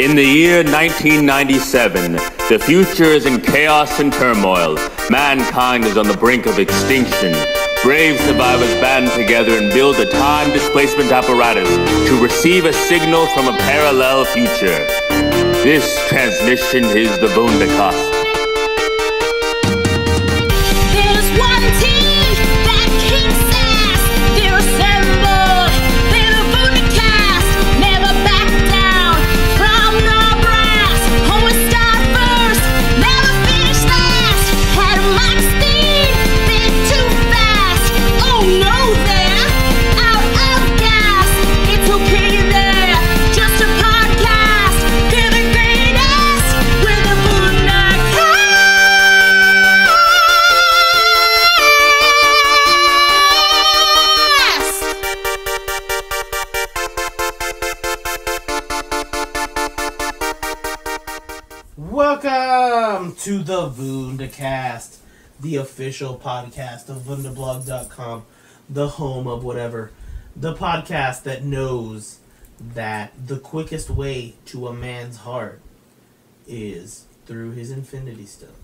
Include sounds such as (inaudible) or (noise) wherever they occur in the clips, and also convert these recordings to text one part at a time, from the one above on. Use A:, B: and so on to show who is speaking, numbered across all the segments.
A: In the year 1997, the future is in chaos and turmoil. Mankind is on the brink of extinction. Brave survivors band together and build a time displacement apparatus to receive a signal from a parallel future. This transmission is the
B: Vundacast. The
C: official podcast of Vundablog.com, the home of whatever. The podcast that knows that the quickest way to a man's heart is through his infinity stones.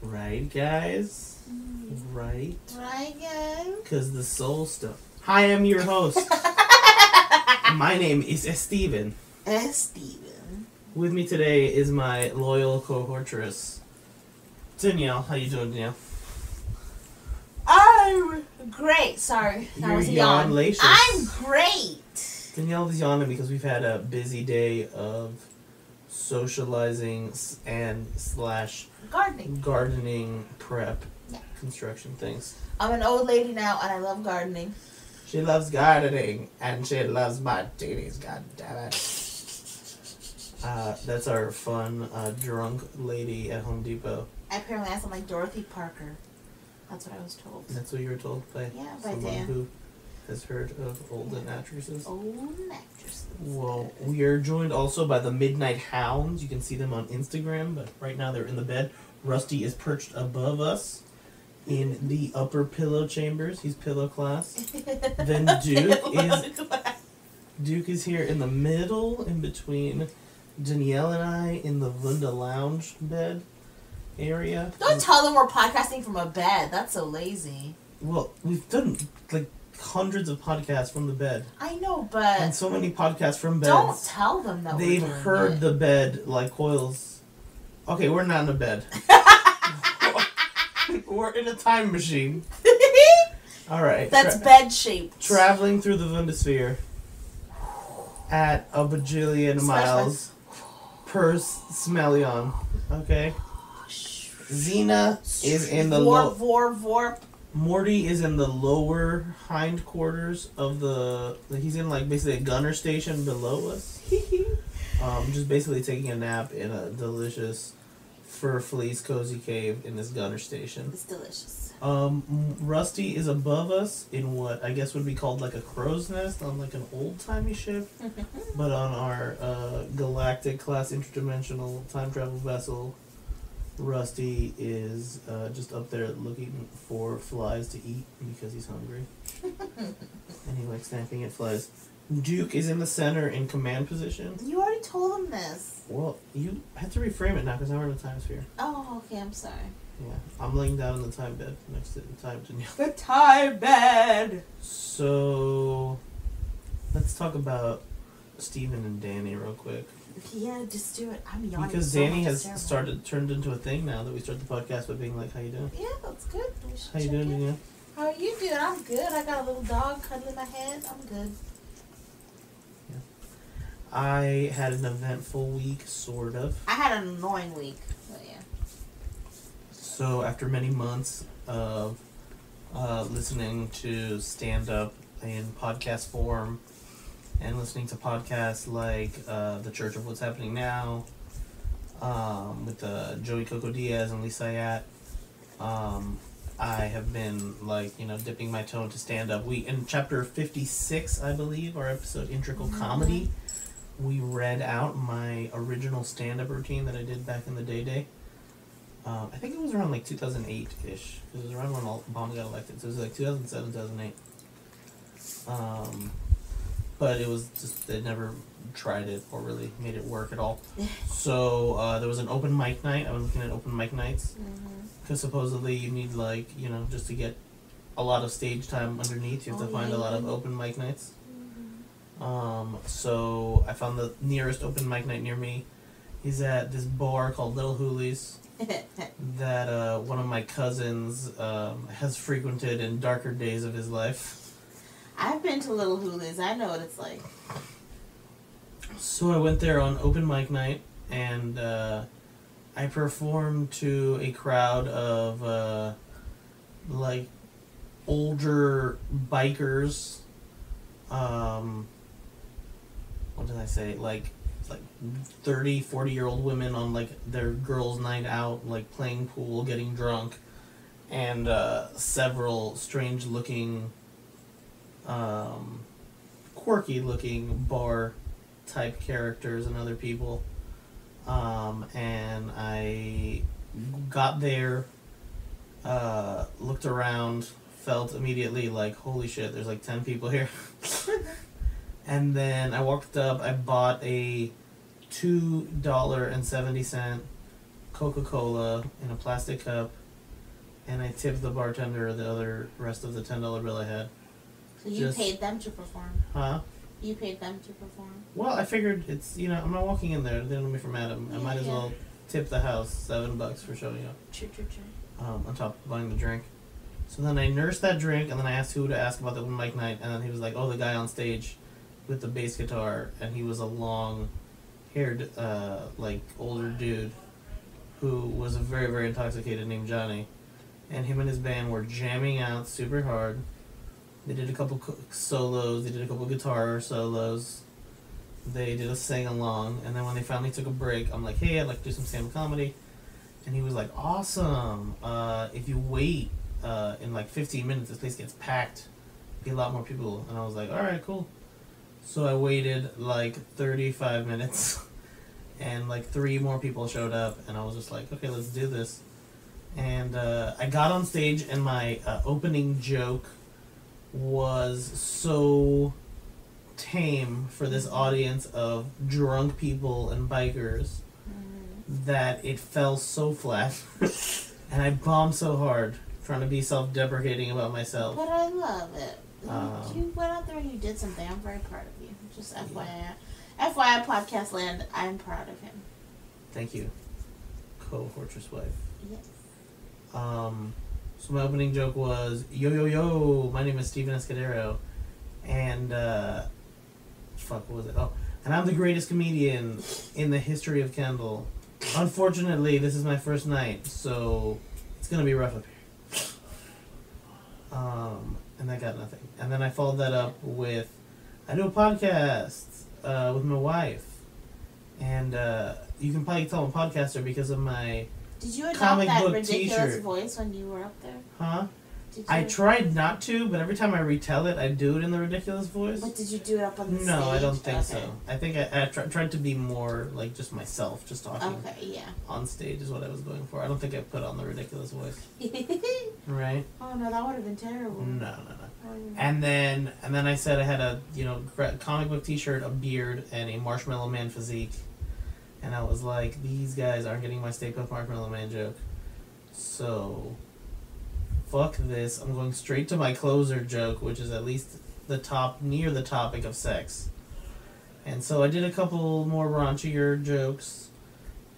C: Right, guys? Mm. Right?
B: Right, guys.
C: Because the soul stone. Hi, I'm your host. (laughs) My name is Steven.
B: Steven.
C: With me today is my loyal cohortress, Danielle. How you doing, Danielle?
B: I'm great. Sorry, that
C: You're
B: was a yawn. I'm great.
C: Danielle is yawning because we've had a busy day of socializing and slash
B: Gardening.
C: gardening prep
B: Yeah.
C: construction things.
B: I'm an old lady now, and I love gardening.
C: She loves gardening and she loves martinis. God damn it! Uh, that's our fun uh, drunk lady at Home Depot.
B: Apparently, I sound like Dorothy Parker. That's what I was told.
C: That's what you were told by
B: Yeah, by
C: someone
B: Dan.
C: who has heard of olden actresses.
B: Old actress.
C: Well, we are joined also by the Midnight Hounds. You can see them on Instagram, but right now they're in the bed. Rusty is perched above us in the upper pillow chambers. He's pillow class. (laughs) Then Duke is Duke is here in the middle, in between Danielle and I, in the Vunda lounge bed area.
B: Don't tell them we're podcasting from a bed. That's so lazy.
C: Well, we've done like hundreds of podcasts from the bed,
B: I know, but
C: and so many podcasts from beds.
B: don't tell them that
C: They've heard
B: it.
C: the bed like coils. Okay, we're not in a bed. (laughs) we're in a time machine. (laughs) All right.
B: That's
C: tra-
B: bed shaped.
C: traveling through the Vundasphere at a bajillion
B: Smash
C: miles per smellion. Okay. Xena is in the
B: Vorp,
C: low.
B: vorp, vorp.
C: Morty is in the lower hindquarters of the. He's in like basically a gunner station below us. (laughs) um, just basically taking a nap in a delicious fur fleece cozy cave in this gunner station.
B: It's delicious.
C: Um, Rusty is above us in what I guess would be called like a crow's nest on like an old timey ship, (laughs) but on our uh, galactic class interdimensional time travel vessel, Rusty is uh, just up there looking for flies to eat because he's hungry, (laughs) and he likes snapping at flies. Duke is in the center in command position.
B: You already told him this.
C: Well, you have to reframe it now because now we're in the time sphere.
B: Oh, okay. I'm sorry.
C: Yeah, I'm laying down in the time bed next to the time Danielle.
B: The time bed.
C: So, let's talk about Steven and Danny real quick.
B: Yeah, just do it. I'm yawning.
C: Because
B: so
C: Danny
B: much,
C: has
B: terrible.
C: started turned into a thing now that we start the podcast by being like, "How you doing?
B: Yeah, that's good. We should
C: How you
B: check
C: doing,
B: in.
C: Danielle?"
B: How are you doing? I'm good. I got a little dog cuddling my head. I'm good.
C: I had an eventful week, sort of.
B: I had an annoying week, but yeah.
C: So after many months of uh, listening to stand up in podcast form and listening to podcasts like uh, the Church of What's Happening Now um, with uh, Joey Coco Diaz and Lee Syatt, um, I have been like you know dipping my toe into stand up. We in chapter fifty six, I believe, our episode Integral Comedy. We read out my original stand up routine that I did back in the day day. Um, I think it was around like 2008 ish. It was around when Obama got elected. So it was like 2007, 2008. Um, but it was just they never tried it or really made it work at all. (laughs) so uh, there was an open mic night. I was looking at open mic nights because supposedly you need like you know just to get a lot of stage time underneath. You have
B: Oh,
C: to find
B: yeah,
C: a lot of open mic nights. Um, so I found the nearest open mic night near me. He's at this bar called Little Hoolies (laughs) that uh, one of my cousins um, has frequented in darker days of his life.
B: I've been to Little Hoolies. I know what it's like.
C: So I went there on open mic night and uh, I performed to a crowd of uh, like older bikers. Um, what did I say? Like like 30, 40 year old women on like their girls' night out, like playing pool, getting drunk, and uh, several strange looking, um, quirky looking bar type characters and other people. Um, and I got there, uh, looked around, felt immediately like, holy shit, there's like 10 people here. (laughs) and then I walked up, I bought a $2.70 Coca Cola in a plastic cup, and I tipped the bartender the other rest of the $10 bill I had.
B: So you
C: Just-
B: paid them to perform.
C: Huh?
B: You paid them to perform.
C: Well, I figured it's you know I'm not walking in there. They don't know me from Adam. I
B: Yeah,
C: might as
B: yeah.
C: well tip the house seven bucks for showing up.
B: True, true, true.
C: Um, on top of buying the drink. So then I nursed that drink, and then I asked who to ask about the open mic night, and then he was like, "Oh, the guy on stage with the bass guitar," and he was a long-haired, uh, like older dude who was a very very intoxicated named Johnny, and him and his band were jamming out super hard. They did a couple solos. They did a couple guitar solos. They did a sing along, and then when they finally took a break, I'm like, "Hey, I'd like to do some stand comedy," and he was like, "Awesome! Uh, if you wait uh, in like 15 minutes, this place gets packed. Be a lot more people." And I was like, "All right, cool." So I waited like 35 minutes, (laughs) and like three more people showed up, and I was just like, "Okay, let's do this." And uh, I got on stage, and my uh, opening joke was so tame for this audience of drunk people and bikers
B: Mm.
C: that it fell so flat. and I bombed so hard trying to be self deprecating about myself.
B: But I love it. You-
C: Um,
B: you went out there and you did something. I'm very proud of you. Just FYI. FYI, podcast land, I'm proud of him.
C: Thank you, co Fortress Wife.
B: Yes.
C: Um, so my opening joke was Yo yo yo, my name is Steven Escudero. And, uh, fuck, what was it? Oh, and I'm the greatest comedian in the history of Kendall. Unfortunately, this is my first night, so it's gonna be rough up here. Um, and I got nothing. And then I followed that up with I do a podcast uh, with my wife. And uh, you can probably tell I'm a podcaster because of my.
B: Did you adopt
C: Comic
B: that
C: book
B: ridiculous voice when you were up there?
C: Huh?
B: Did
C: I tried not to, but every time I retell it, I do it in the ridiculous voice.
B: But did you do it up on the stage?
C: No, I don't think
B: okay.
C: so. I think I, I tr- tried to be more like just myself, just talking
B: Okay, yeah.
C: on stage is what I was going for. I don't think I put on the ridiculous voice, (laughs) right?
B: oh no, that would have been terrible.
C: No, no, no.
B: Oh,
C: And then and then I said I had a you know comic book T-shirt, a beard, and a Marshmallow Man physique, and I was like, these guys aren't getting my Stay Puft Marshmallow Man joke, so fuck this. I'm going straight to my closer joke, which is at least the top near the topic of sex. And so I did a couple more raunchier jokes,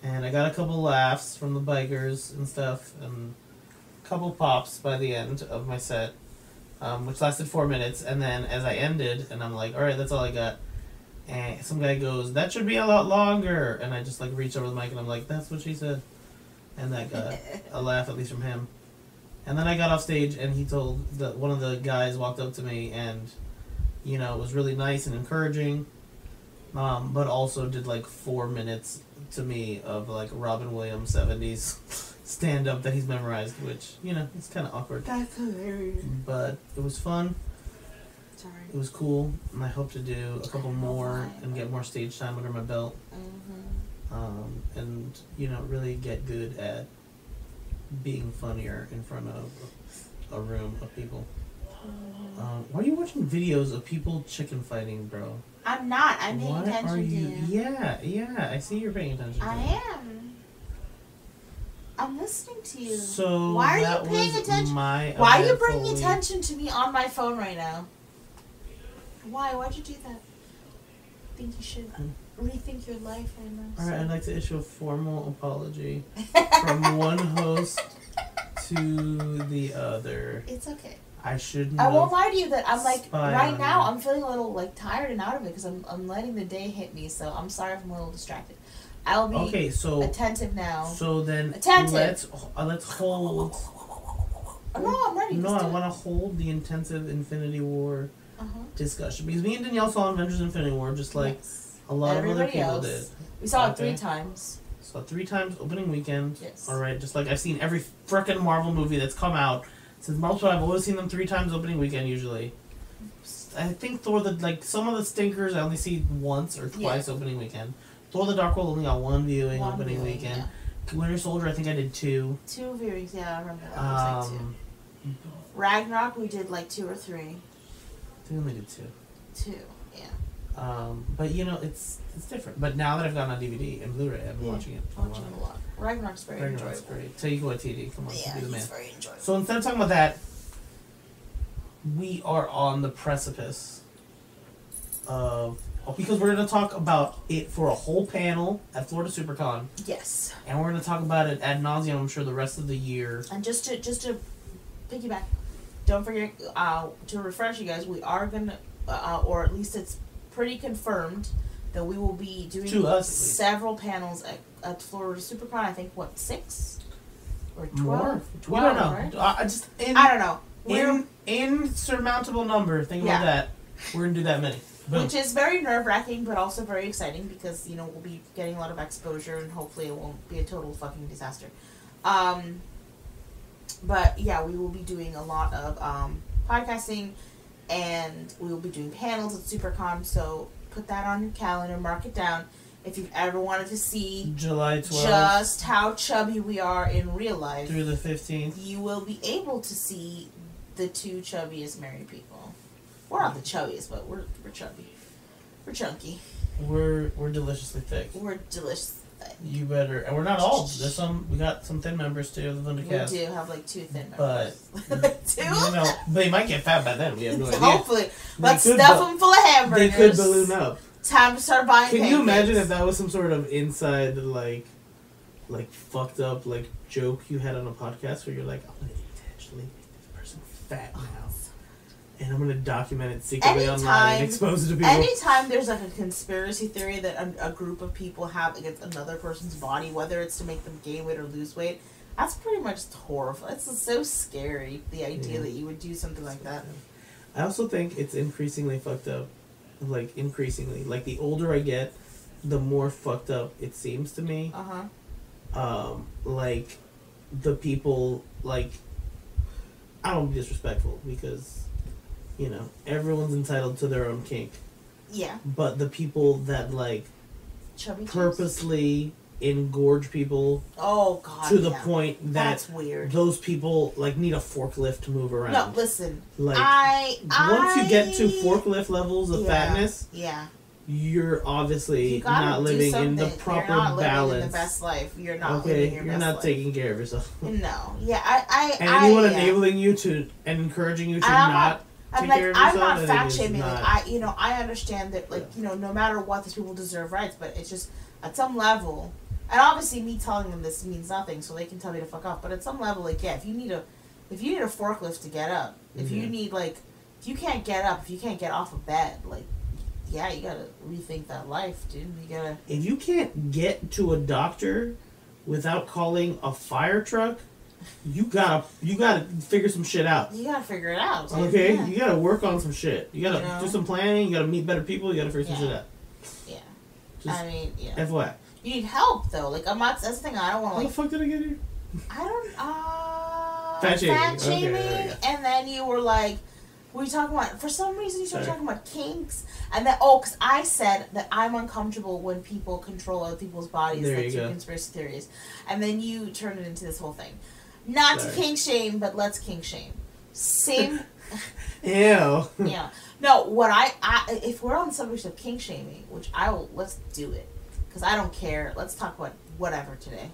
C: and I got a couple laughs from the bikers and stuff, and a couple pops by the end of my set um, which lasted four minutes. And then as I ended, and I'm like, all right, that's all I got. And some guy goes, that should be a lot longer. And I just like reach over the mic and I'm like, that's what she said. And that got a (laughs) laugh at least from him. And then I got off stage and he told the one of the guys walked up to me and, you know, was really nice and encouraging. Um, but also did like four minutes to me of like Robin Williams seventies (laughs) stand up that he's memorized, which, you know, it's kinda awkward.
B: That's hilarious.
C: But it was fun.
B: Sorry.
C: It was cool, and I hope to do a couple more and get more stage time under my belt,
B: Mm-hmm.
C: um, and you know, really get good at being funnier in front of a room of people. Um, why are you watching videos of people chicken fighting, bro?
B: I'm not. I'm paying
C: Why
B: attention
C: are
B: to
C: you?
B: you.
C: Yeah, yeah. I see you're paying attention. to
B: I am. I'm listening to you.
C: So
B: Why are you paying attention?
C: My
B: Why are you bringing attention to me on my phone right now? Why? Why'd you do that? I think you should rethink your life, Amos.
C: All right, I'd like to issue a formal apology (laughs) from one host to the other.
B: It's okay.
C: I shouldn't.
B: I won't lie to you that I'm like right now. I'm feeling a little like tired and out of it because I'm I'm letting the day hit me. So I'm sorry if I'm a little distracted. I'll be
C: Okay, so
B: attentive now.
C: so then
B: Attentive.
C: let's uh, let's hold.
B: Oh, no, I'm ready.
C: No, I want to hold the intensive Infinity War
B: Uh-huh.
C: discussion because me and Danielle saw Avengers: Infinity War just like
B: Yes.
C: a lot of other people
B: else.
C: did.
B: We saw it three times.
C: Saw it three times opening weekend.
B: Yes.
C: All right, just like I've seen every frickin' Marvel movie that's come out since Marvel. I've always seen them three times opening weekend usually. I think Thor the like some of the stinkers I only see once or twice opening weekend. Thor the Dark World only got one viewing
B: One
C: opening
B: viewing,
C: weekend. Winter Soldier I think I did two.
B: Two viewings, yeah, I remember that. It was like two.
C: Um,
B: Ragnarok, we did like two or three.
C: I only did two.
B: Two, yeah.
C: Um, but you know it's it's different. But now that I've gotten on DVD and Blu-ray, I've been
B: Yeah,
C: watching it.
B: Watching it a lot. Ragnarok's very
C: Ragnarok's
B: enjoyable.
C: great. Taika Waititi, come on,
B: Yeah,
C: be the man.
B: very enjoyable.
C: So instead of talking about that, we are on the precipice of because we're going to talk about it for a whole panel at Florida SuperCon,
B: yes.
C: and we're going to talk about it ad nauseum. I'm sure the rest of the year.
B: And just to just to piggyback, don't forget uh, to refresh you guys. We are gonna, uh, or at least it's pretty confirmed that we will be doing several panels at, at Florida SuperCon. I think what six or twelve?
C: More,
B: Twelve,
C: don't know.
B: right?
C: I I just in
B: I don't know.
C: In insurmountable number. Think
B: Yeah.
C: about that. We're gonna do that many. Boom.
B: which is very nerve wracking, but also very exciting because you know we'll be getting a lot of exposure and hopefully it won't be a total fucking disaster. Um, but yeah, we will be doing a lot of um, podcasting, and we will be doing panels at SuperCon. So put that on your calendar, mark it down. If you've ever wanted to see
C: July 12th
B: just how chubby we are in real life,
C: through the 15th.
B: you will be able to see the two chubbiest married people. We're not the chubbiest, but we're we're chubby. We're chunky.
C: We're we're deliciously thick.
B: We're delicious.
C: You better, and we're not all. There's some. We got some thin members too. of The
B: We
C: Vundacast.
B: do have like two thin members. (laughs) But- (laughs) two.
C: You know, they might get fat by then. We have no idea.
B: Hopefully, let's
C: could
B: stuff them full of hamburgers.
C: They could balloon up.
B: Time to start buying.
C: Can you imagine if that was some sort of inside, like, like fucked up, like joke you had on a podcast where you're like, I'm gonna intentionally make this person fat now, and I'm gonna document it secretly online and expose it to people.
B: Anytime there's like a conspiracy theory that a, a group of people have against another person's body, whether it's to make them gain weight or lose weight, that's pretty much horrifying. It's so scary. The idea
C: Yeah.
B: that you would do something like that.
C: I also think it's increasingly fucked up. Like increasingly, like the older I get, the more fucked up it seems to me.
B: Uh huh.
C: um, like the people like I don't be disrespectful because you know everyone's entitled to their own kink,
B: Yeah.
C: but the people that like
B: Chubby.
C: purposely engorge people
B: Oh God.
C: to the
B: yeah.
C: point that
B: That's weird.
C: those people like need a forklift to move around.
B: No, listen.
C: like
B: I.
C: once you get to forklift levels of
B: Yeah.
C: fatness,
B: Yeah.
C: you're obviously
B: You
C: not living in the proper
B: You're not
C: balance.
B: the best life. You're not
C: okay,
B: your
C: you're not
B: life.
C: taking care of yourself.
B: No. Yeah. I. I. (laughs)
C: and
B: I,
C: anyone
B: yeah.
C: enabling you to and encouraging you to
B: I'm
C: not
B: I'm like I'm not fat shaming.
C: not-
B: Like I, you know, I understand that. Like
C: Yeah.
B: you know, no matter what, these people deserve rights. But it's just at some level, and obviously me telling them this means nothing, so they can tell me to fuck off. But at some level, like yeah, if you need a, if you need a forklift to get up, if you
C: mm-hmm.
B: need like, if you can't get up, if you can't get off of bed, like, yeah, you gotta rethink that life, dude. You gotta.
C: if you can't get to a doctor without calling a fire truck, you gotta you gotta figure some shit out.
B: You gotta figure it out. dude.
C: Okay,
B: Yeah.
C: you gotta work on some shit. You gotta
B: You know?
C: do some planning. You gotta meet better people. You gotta figure some shit out.
B: Yeah.
C: Just
B: I mean, yeah.
C: FYI.
B: You need help though. Like I'm not. That's the thing. I don't want
C: How
B: to
C: the fuck did I get here?
B: I don't. Uh,
C: Fat shaming.
B: Fat shaming,
C: go.
B: and then you were like, we were talking about. For some reason, you started
C: Sorry.
B: talking about kinks, and then oh, because I said that I'm uncomfortable when people control other people's bodies.
C: There
B: That's
C: you
B: your
C: go.
B: conspiracy theories, and then you turned it into this whole thing. Not
C: Sorry.
B: to kink shame, but let's kink shame. Same (laughs)
C: Ew.
B: yeah. No, what I, I if we're on the subject of kink shaming, which I will let's do it because I don't care. Let's talk about whatever today.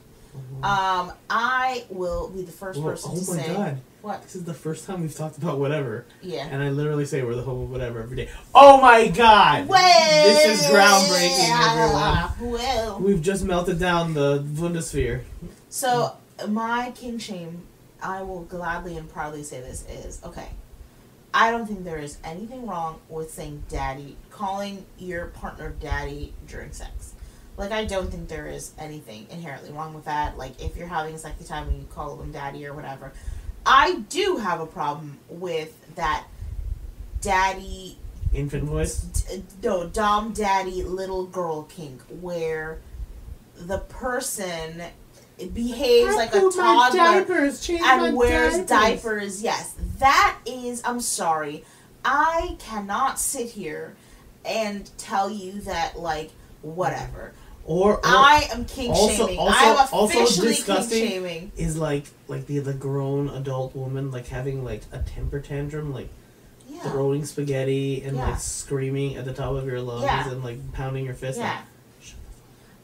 B: Um, I will be the first
C: Well,
B: person
C: oh
B: to
C: my
B: say
C: god.
B: what.
C: This is the first time we've talked about whatever.
B: Yeah.
C: And I literally say we're the home of whatever every day. Oh my god!
B: Well,
C: This is groundbreaking, everyone.
B: Well,
C: We've just melted down the Vundasphere.
B: so my king shame, I will gladly and proudly say this is okay. I don't think there is anything wrong with saying daddy, calling your partner daddy during sex. Like I don't think there is anything inherently wrong with that. Like if you're having a sexy time and you call them daddy or whatever. I do have a problem with that daddy
C: Infant voice.
B: d- no dom daddy little girl kink where the person behaves like a toddler and wears diapers. Yes, that is. I'm sorry. I cannot sit here and tell you that like whatever.
C: Or, or
B: I am king
C: also-
B: shaming.
C: also-
B: I am officially kink
C: disgusting
B: shaming.
C: is like like the the grown adult woman like having like a temper tantrum, like
B: Yeah.
C: throwing spaghetti and
B: Yeah.
C: like screaming at the top of your lungs
B: Yeah.
C: and like pounding your fist.
B: Yeah.
C: Like, "Shut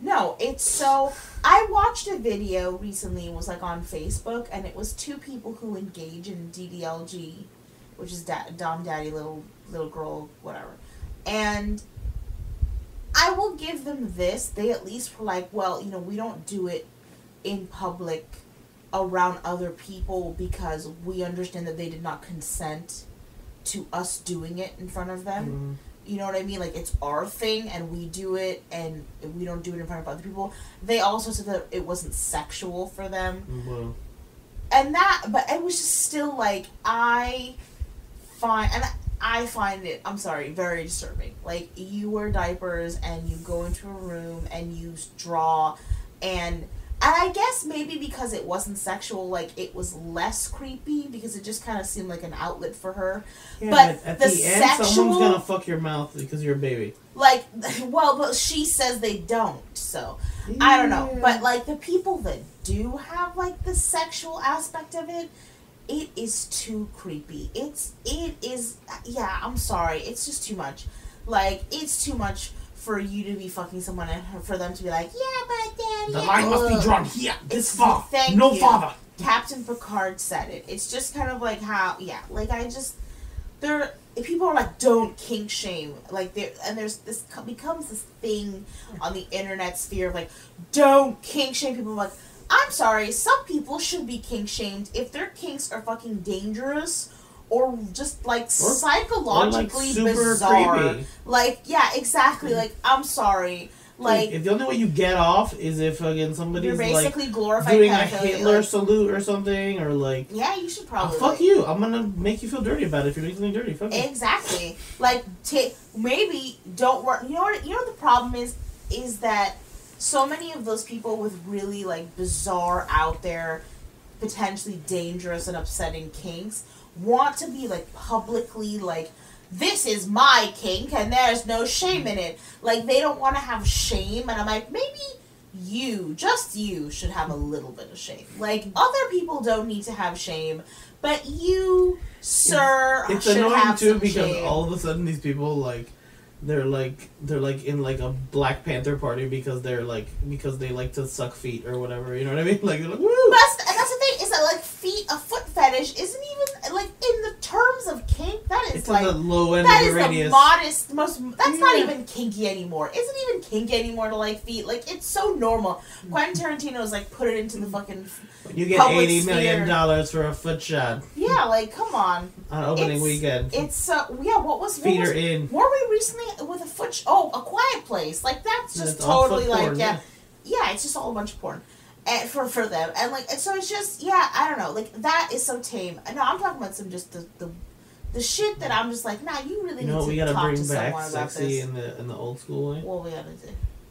B: No, it's so. I watched a video recently. It was like on Facebook, and it was two people who engage in DDLG, which is da- Dom Daddy Little Little Girl whatever, and I will give them this. They at least were like, well, you know, we don't do it in public around other people because we understand that they did not consent to us doing it in front of them.
C: Mm-hmm.
B: You know what I mean? Like it's our thing, and we do it, and we don't do it in front of other people. They also said that it wasn't sexual for them,
C: Well,
B: and that, but it was just still like I find, and I find it. I'm sorry, very disturbing. Like you wear diapers, and you go into a room, and you draw, and. And I guess maybe because it wasn't sexual, like it was less creepy because it just kind of seemed like an outlet for her.
C: yeah,
B: But
C: at
B: the
C: the, end, someone's gonna fuck your mouth because you're a baby.
B: Like, (laughs) well, but she says they don't, so I don't know. But like the people that do have like the sexual aspect of it, it is too creepy. It's it is yeah, I'm sorry. It's just too much. Like it's too much for you to be fucking someone and for them to be like, "Yeah, but daddy."
C: the line must be
B: oh.
C: drawn here. This far.
B: thank
C: No
B: you.
C: father.
B: Captain Picard said it. It's just kind of like how, yeah, like I just there. People are like, don't kink shame, like there, and there's this becomes this thing on the internet sphere of like, don't kink shame people. Like, I'm sorry, some people should be kink shamed if their kinks are fucking dangerous or just like psychologically
C: super
B: bizarre.
C: creepy.
B: Like, yeah, exactly. Like, I'm sorry. Like,
C: if the only way you get off is if again somebody's
B: you're
C: like
B: basically glorifying
C: doing a Hitler
B: like-
C: salute or something, or like,
B: yeah, you should
C: oh,
B: probably
C: fuck
B: like-
C: you, I'm gonna make you feel dirty about it if you're doing something dirty. Fuck you.
B: Exactly. Like, ta maybe don't work. You know what? You know what the problem is? Is that so many of those people with really like bizarre, out there, potentially dangerous and upsetting kinks want to be like publicly like. This is my kink, and there's no shame in it. Like they don't want to have shame, and I'm like, maybe you, just you, should have a little bit of shame. Like other people don't need to have shame, but you, sir,
C: It's
B: should
C: annoying
B: have
C: too
B: some
C: because
B: shame.
C: all of a sudden these people like they're like they're like in like a Black Panther party because they're like because they like to suck feet or whatever. You know what I mean? (laughs) Like like woo.
B: But that's, and that's the thing is that like feet, a foot fetish isn't even like in the terms of kink. That is
C: It's
B: like
C: in the low end
B: that
C: of
B: is
C: the
B: the modest, most. That's not even kinky anymore. Isn't even kinky anymore to like feet. Like it's so normal. Quentin Tarantino is like put it into the fucking
C: you get
B: public
C: eighty million
B: sphere.
C: dollars for a foot shot
B: yeah. Like come on,
C: on opening
B: It's-
C: weekend.
B: it's so yeah. What was what
C: Feet
B: was,
C: are in.
B: Were we recently with a foot? Sh- oh, a quiet place. Like that's just
C: It's all foot
B: totally like
C: porn,
B: yeah, yeah. It's just all a bunch of porn, and for for them, and like and so it's just yeah. I don't know. Like that is so tame. No, I'm talking about some just the the, the shit that I'm just like, nah. You really
C: You
B: need
C: know
B: to
C: we gotta
B: talk
C: bring
B: to
C: back
B: someone about
C: sexy
B: this.
C: in the in the old school way?
B: What we gotta do?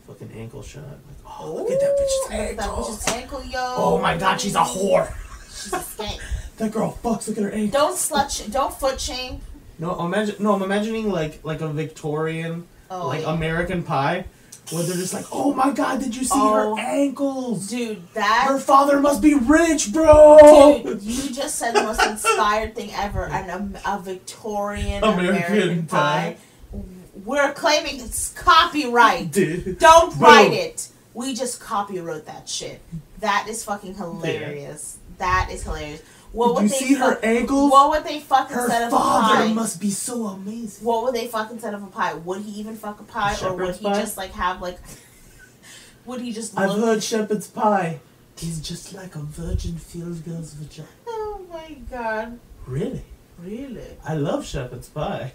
C: Fucking ankle shot. Like, oh,
B: Oh,
C: look at that bitch's
B: at that
C: ankle.
B: bitch's ankle, yo.
C: Oh my god, she's a whore.
B: She's a skank. (laughs)
C: That girl fucks. Look at her ankle.
B: Don't slut. Sh- don't foot shame.
C: No, imagine. No, I'm imagining like like a Victorian,
B: Oh,
C: like
B: yeah.
C: American Pie, where they're just like, "Oh my god, did you see
B: Oh.
C: her ankles?
B: Dude, that
C: Her father must be rich, bro."
B: Dude, you just said the most inspired thing ever, and a, a Victorian
C: American
B: American,
C: Pie.
B: pie. We're claiming it's copyright.
C: Dude.
B: Don't
C: Boom.
B: write it. We just copywrote that shit. That is fucking hilarious. That is hilarious. What
C: Did
B: would
C: you
B: they
C: see her ankles?
B: What would they fuck
C: Her
B: instead of a
C: father
B: pie?
C: must be so amazing.
B: What would they fuck instead of a pie? Would he even fuck a pie, or would he
C: pie?
B: just like have like? (laughs) Would he just?
C: I've heard shepherd's pie. He's just like a virgin field girl's vagina.
B: Oh my god!
C: Really?
B: Really?
C: I love shepherd's pie.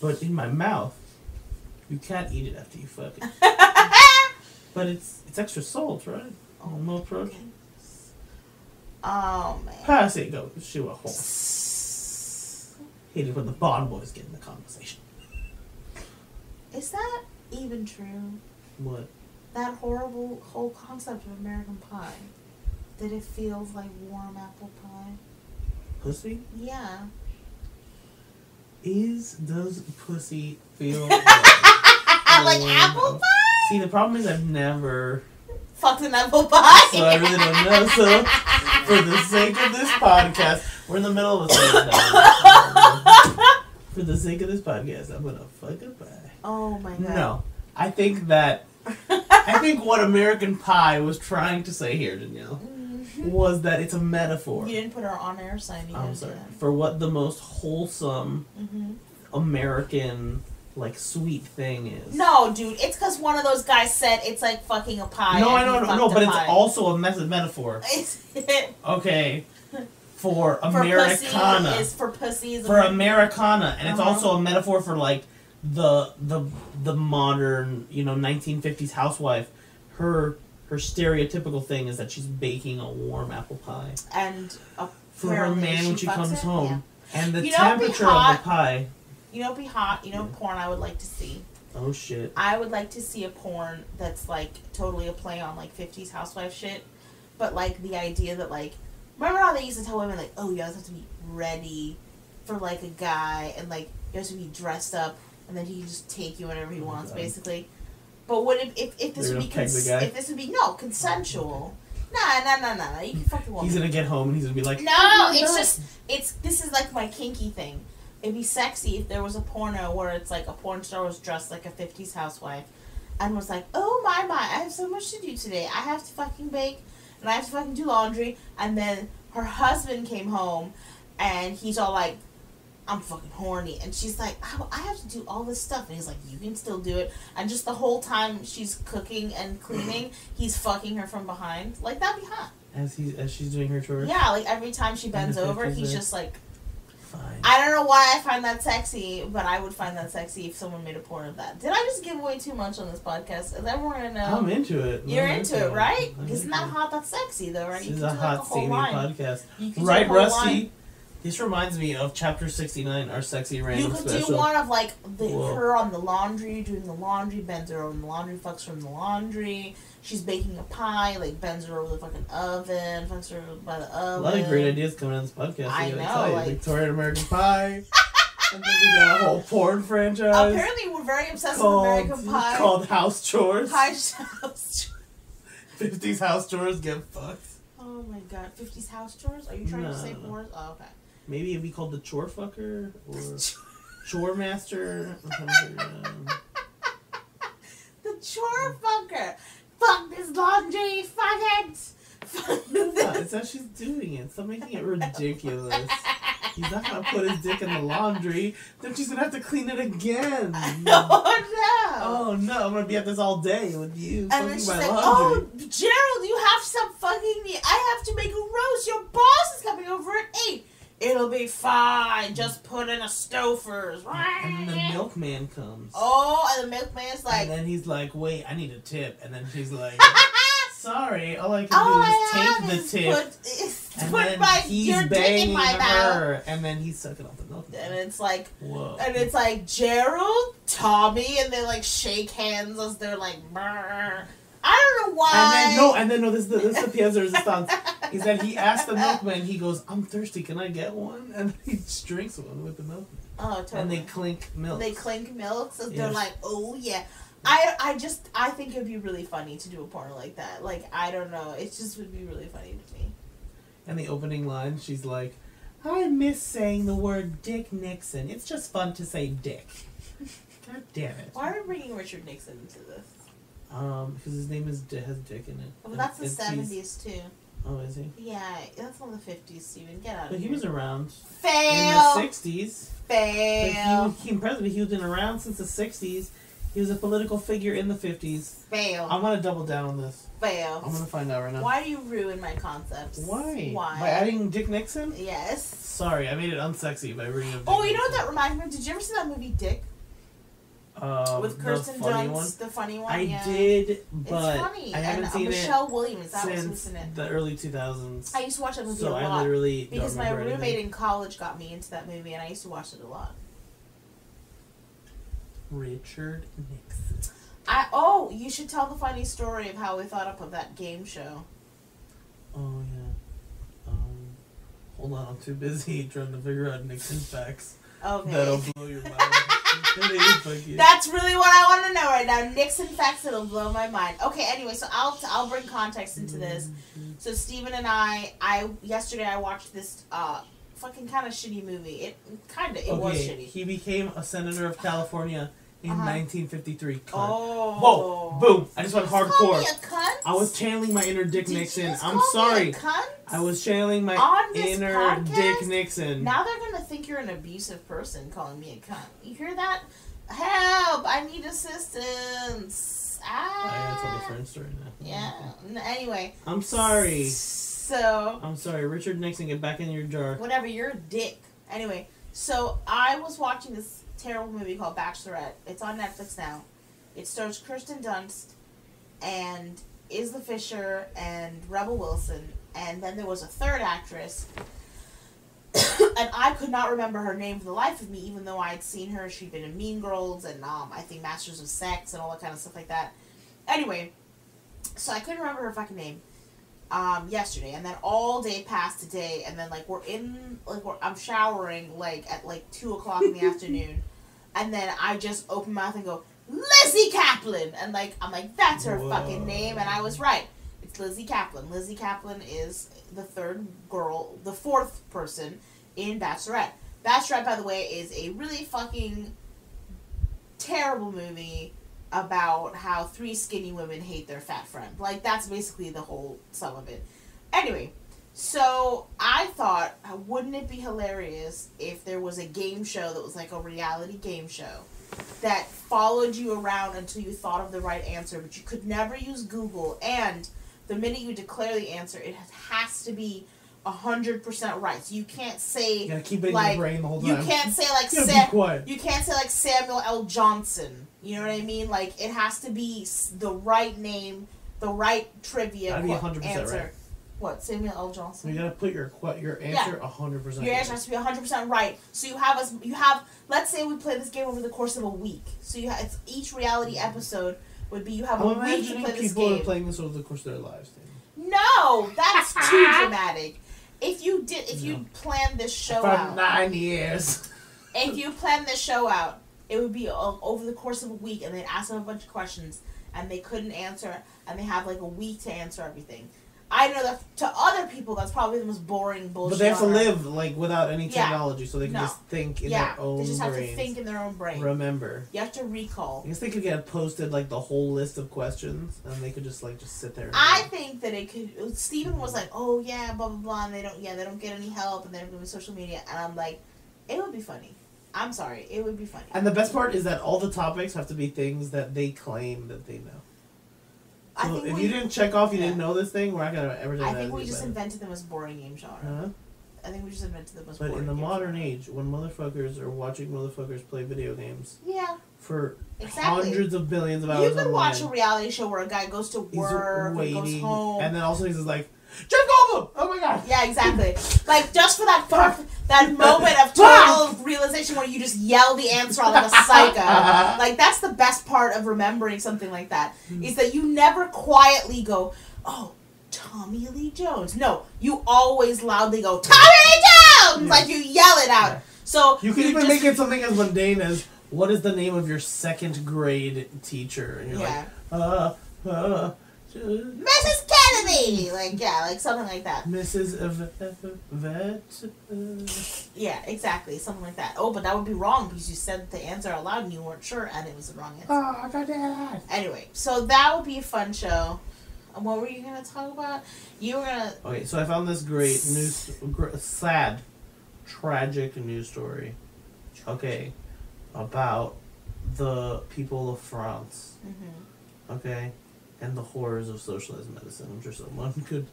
C: but in my mouth, you can't eat it after you fuck it. (laughs) but it's it's extra salt, right?
B: Oh,
C: More protein.
B: Oh man.
C: Pass it, go. Shoot a. Hate it when the Bond boys get in the conversation.
B: Is that even true?
C: What?
B: That horrible whole concept of American Pie. That it feels like warm apple pie.
C: Pussy?
B: Yeah.
C: Is does pussy feel (laughs)
B: like
C: warm
B: apple pie?
C: See, the problem is I've never,
B: Fucked an apple pie.
C: so I really don't know. So, (laughs) for the sake of this podcast, we're in the middle of a segment. For the sake of this podcast, I'm gonna fuck a pie.
B: oh my god.
C: No, I think that I think what American Pie was trying to say here, Danielle, was that it's a metaphor.
B: You didn't put our on air sign.
C: I'm sorry for what the most wholesome
B: hmm
C: American like sweet thing is.
B: No, dude, it's because one of those guys said it's like fucking a pie.
C: no, I know,
B: he
C: no, but it's
B: pie.
C: also a method metaphor. (laughs)
B: It's,
C: Okay, for
B: for
C: Americana,
B: is for pussies.
C: for Americana, and it's
B: Uh-huh.
C: also a metaphor for like the the the modern, you know, 1950s housewife. Her her stereotypical thing is that she's baking a warm apple pie
B: and
C: for her man when she comes
B: it,
C: home. And the
B: You know,
C: temperature of the pie.
B: You know, be hot. You know,
C: Yeah.
B: porn I would like to see.
C: Oh shit.
B: I would like to see a porn that's like totally a play on like 50s housewife shit, but like the idea that like remember how they used to tell women like, oh, you guys have to be ready for like a guy and like you have to be dressed up and then he can just take you whenever he
C: Oh,
B: wants,
C: God.
B: basically. But what if if, if this
C: They're
B: would be
C: gonna peg the
B: cons- if this would be no consensual? Nah, nah, nah, nah, nah. You can fuck the woman.
C: He's gonna get home and he's gonna be like,
B: No,
C: "Oh
B: it's
C: God."
B: just it's this is like my kinky thing. It'd be sexy if there was a porno where it's like a porn star was dressed like a fifties housewife and was like, Oh my my, I have so much to do today. I have to fucking bake and I have to fucking do laundry and then her husband came home and he's all like I'm fucking horny and she's like, oh, I have to do all this stuff and he's like, You can still do it and just the whole time she's cooking and (clears throat) cleaning, he's fucking her from behind. Like that'd be hot.
C: as he as she's doing her chores.
B: Yeah, like every time she bends over, he's
C: there.
B: just like,
C: Fine.
B: I don't know why I find that sexy, but I would find that sexy if someone made a porn of that. Did I just give away too much on this podcast? Is everyone gonna know?
C: I'm into it.
B: You're
C: I'm
B: into it, right?
C: I'm
B: Isn't that hot? That's sexy, though, right?
C: This
B: You
C: is a
B: like
C: hot,
B: whole
C: steamy podcast.
B: You can do
C: Right, Rusty?
B: line.
C: This reminds me of chapter 69, our sexy random
B: You could
C: special.
B: do one of like the,
C: Whoa.
B: her on the laundry, doing the laundry, bends her over the laundry, fucks in the laundry. She's baking a pie, like bends her over the fucking oven, fucks her by the oven.
C: a lot of great ideas coming on this podcast.
B: I know, like-
C: Victorian American Pie. (laughs) and then we got a whole porn franchise
B: Apparently, we're very obsessed
C: called,
B: with American Pie.
C: called House Chores.
B: Pie house.
C: 50s house chores get fucked.
B: Oh my god, 50s house chores? Are you trying to say
C: No.
B: whores? Oh, okay.
C: Maybe it'd be called the Chore Fucker or (laughs) Chore Master. (laughs) um,
B: The chore fucker. Fuck this laundry. Fuck it. Fuck this.
C: it's how she's doing it. Stop making it ridiculous. He's not gonna put his dick in the laundry. Then she's gonna have to clean it again. (laughs)
B: Oh no.
C: Oh no, I'm gonna be at this all day with you
B: and then she's
C: my
B: like,
C: laundry.
B: "Oh, Gerald, you have to stop fucking me. I have to make a roast. Your boss is coming over at eight. It'll be fine. Just put in a Stouffer's.
C: and then the milkman comes.
B: Oh, and the milkman's like,
C: and then he's like, wait, I need a tip. And then she's like, (laughs) sorry, all I can
B: all
C: do
B: I
C: is
B: have
C: take the tip.
B: put,
C: and
B: put
C: then
B: my
C: he's banging
B: in my mouth.
C: her. And then he's sucking off the milkman.
B: And it's like,
C: Whoa.
B: and it's like Gerald, Tommy, and they like shake hands as they're like, Brr. I don't know why.
C: And then no, and then no. This is the this is the pièce de resistance. Is that he asked the milkman? He goes, "I'm thirsty. Can I get one?" And (laughs) he just drinks one with the milkman.
B: oh, totally.
C: And they clink milk.
B: They clink milk, so they're like, oh yeah, I I just I think it'd be really funny to do a porno like that. Like I don't know, it just would be really funny to me.
C: And the opening line, she's like, I miss saying the word Dick Nixon. It's just fun to say Dick. (laughs) God damn it.
B: Why are we bringing Richard Nixon into this?
C: Um, because his name is has Dick in it.
B: Well, that's the seventies too.
C: Oh, is he?
B: Yeah, that's from the fifties. Steven, get out
C: But he
B: here.
C: was around
B: fail.
C: in the '60s. But he
B: fail.
C: became president. He was been around since the '60s. He was a political figure in the '50s.
B: fail.
C: I'm gonna double down on this.
B: fail.
C: I'm gonna find out right now.
B: Why do you ruin my concepts?
C: Why?
B: Why?
C: By adding Dick Nixon?
B: Yes.
C: Sorry, I made it unsexy by up. Dick
B: Oh, you know what that reminds me of? Did you ever see that movie Dick
C: Uh,
B: with
C: the
B: Kirsten
C: funny
B: Dunst,
C: one.
B: the funny one?
C: I
B: yeah.
C: did, but
B: it's funny.
C: I haven't
B: and, uh,
C: seen
B: Michelle Williams,
C: it
B: that was in it.
C: the early 2000s.
B: I used to watch that movie
C: so
B: a
C: I
B: lot
C: literally
B: because my roommate
C: anything.
B: in college got me into that movie, and I used to watch it a lot.
C: Richard Nixon.
B: I oh, you should tell the funny story of how we thought up of that game show.
C: Oh yeah. Um, hold on, I'm too busy (laughs) trying to figure out Nixon facts.
B: Okay.
C: That'll blow your mind. (laughs) That is
B: really what I want to know right now. Nixon facts that'll blow my mind. Okay, anyway, so I'll I'll bring context into this. So Steven and I, I yesterday I watched this uh fucking kind of shitty movie. It kind of it was shitty.
C: he became a senator of California in
B: Uh-huh.
C: 1953. Cunt.
B: Oh.
C: Whoa, boom! I just went hardcore.
B: a cunt.
C: I was channeling my inner Dick
B: Did
C: Nixon. I'm
B: call me a
C: sorry.
B: cunt?
C: I was channeling my inner
B: podcast?
C: Dick Nixon.
B: Now they're gonna think you're an abusive person calling me a cunt. You hear that? Help! I need assistance. Ah.
C: I gotta tell the friend story now.
B: Yeah. Anyway.
C: I'm sorry.
B: So
C: I'm sorry, Richard Nixon. Get back in your jar.
B: whatever. You're a dick. Anyway, so I was watching this terrible movie called Bachelorette. It's on Netflix now. It stars Kirsten Dunst and Isla Fisher and Rebel Wilson, and then there was a third actress. (coughs) and I could not remember her name for the life of me, even though I had seen her. She'd been in Mean Girls and um, I think Masters of Sex and all that kind of stuff like that. Anyway, so I couldn't remember her fucking name um, yesterday, and then all day passed today, and then like we're in like we're, I'm showering like at like two o'clock in the (laughs) afternoon, and then I just open my mouth and go Lizzy Caplan, and like I'm like that's her
C: Whoa.
B: fucking name, and I was right. It's Lizzy Caplan. Lizzy Caplan is the third girl, the fourth person in Bachelorette. Bachelorette, by the way, is a really fucking terrible movie about how three skinny women hate their fat friend. Like that's basically the whole sum of it. Anyway, so I thought, uh, wouldn't it be hilarious if there was a game show that was like a reality game show that followed you around until you thought of the right answer, but you could never use Google, and the minute you declare the answer, it has to be hundred percent right. So you can't say
C: You keep it in
B: like
C: your brain the whole time.
B: you can't say like (laughs)
C: You
B: Sam, you can't say like Samuel L. Johnson. You know what I mean? Like it has to be the right name, the right trivia
C: Gotta be 100%
B: answer.
C: right.
B: What Samuel L. Johnson?
C: You gotta put your your answer a hundred percent.
B: Your answer has to be hundred percent right. So you have us. You have. Let's say we play this game over the course of a week. So you have it's, each reality mm-hmm. episode would be you have
C: I'm
B: a week to
C: imagining
B: play this
C: people are
B: game.
C: playing this over the course of their lives. Then.
B: No, that's (laughs) too dramatic. If you did, if you
C: No.
B: planned this show
C: For
B: out,
C: nine years. (laughs)
B: if you planned this show out, it would be o- over the course of a week, and they'd ask them a bunch of questions, and they couldn't answer, and they have like a week to answer everything. I know that to other people, that's probably the most boring bullshit.
C: But they have to live like without any
B: Yeah.
C: technology, so they can
B: No.
C: just think in
B: Yeah,
C: their own brain.
B: they just have
C: brains.
B: to think in their own brain.
C: Remember.
B: You have to recall.
C: I guess they could get posted like the whole list of questions, and they could just like just sit there. And
B: I think that it could. Stephen was like, "Oh yeah, blah blah blah," and they don't. Yeah, they don't get any help, and they're doing social media, and I'm like, it would be funny. I'm sorry, it would be funny.
C: And the best part is that all the topics have to be things that they claim that they know.
B: I
C: So
B: think
C: if
B: we,
C: you didn't check off, you
B: yeah.
C: didn't know this thing. We're not gonna ever.
B: I think we just
C: better.
B: invented them as boring game genre.
C: Huh?
B: I think we just invented them as
C: But
B: boring.
C: in the modern
B: genre.
C: age, when motherfuckers are watching motherfuckers play video games
B: yeah,
C: for
B: exactly.
C: hundreds of billions of hours,
B: You can
C: online,
B: watch a reality show where a guy goes to work, and
C: waiting,
B: goes home.
C: and then also he's just like, Jeff Goldblum. Oh my god.
B: yeah, exactly. like just for that that (laughs) moment of total realization where you just yell the answer out like a psycho. (laughs) like that's the best part of remembering something like that is that you never quietly go, "Oh, Tommy Lee Jones." No, you always loudly go, "Tommy Lee Jones!"
C: Yeah.
B: Like you yell it out.
C: Yeah.
B: So
C: You can even
B: just-
C: make it something as mundane as what is the name of your second grade teacher? And you're
B: Yeah.
C: like, uh, uh,
B: Mrs. Kennedy! Like, yeah, like something like that.
C: Mrs. Vet.
B: Yeah, exactly. Something like that. Oh, but that would be wrong because you said the answer out loud and you weren't sure and it was the wrong answer.
C: oh, goddamn.
B: Anyway, so that would be a fun show. And what were you going to talk about? You were going to.
C: Okay, so I found this great news, gr- sad, tragic news story. Okay, about the people of France.
B: hmm
C: Okay, and the horrors of socialized medicine. I'm sure someone could,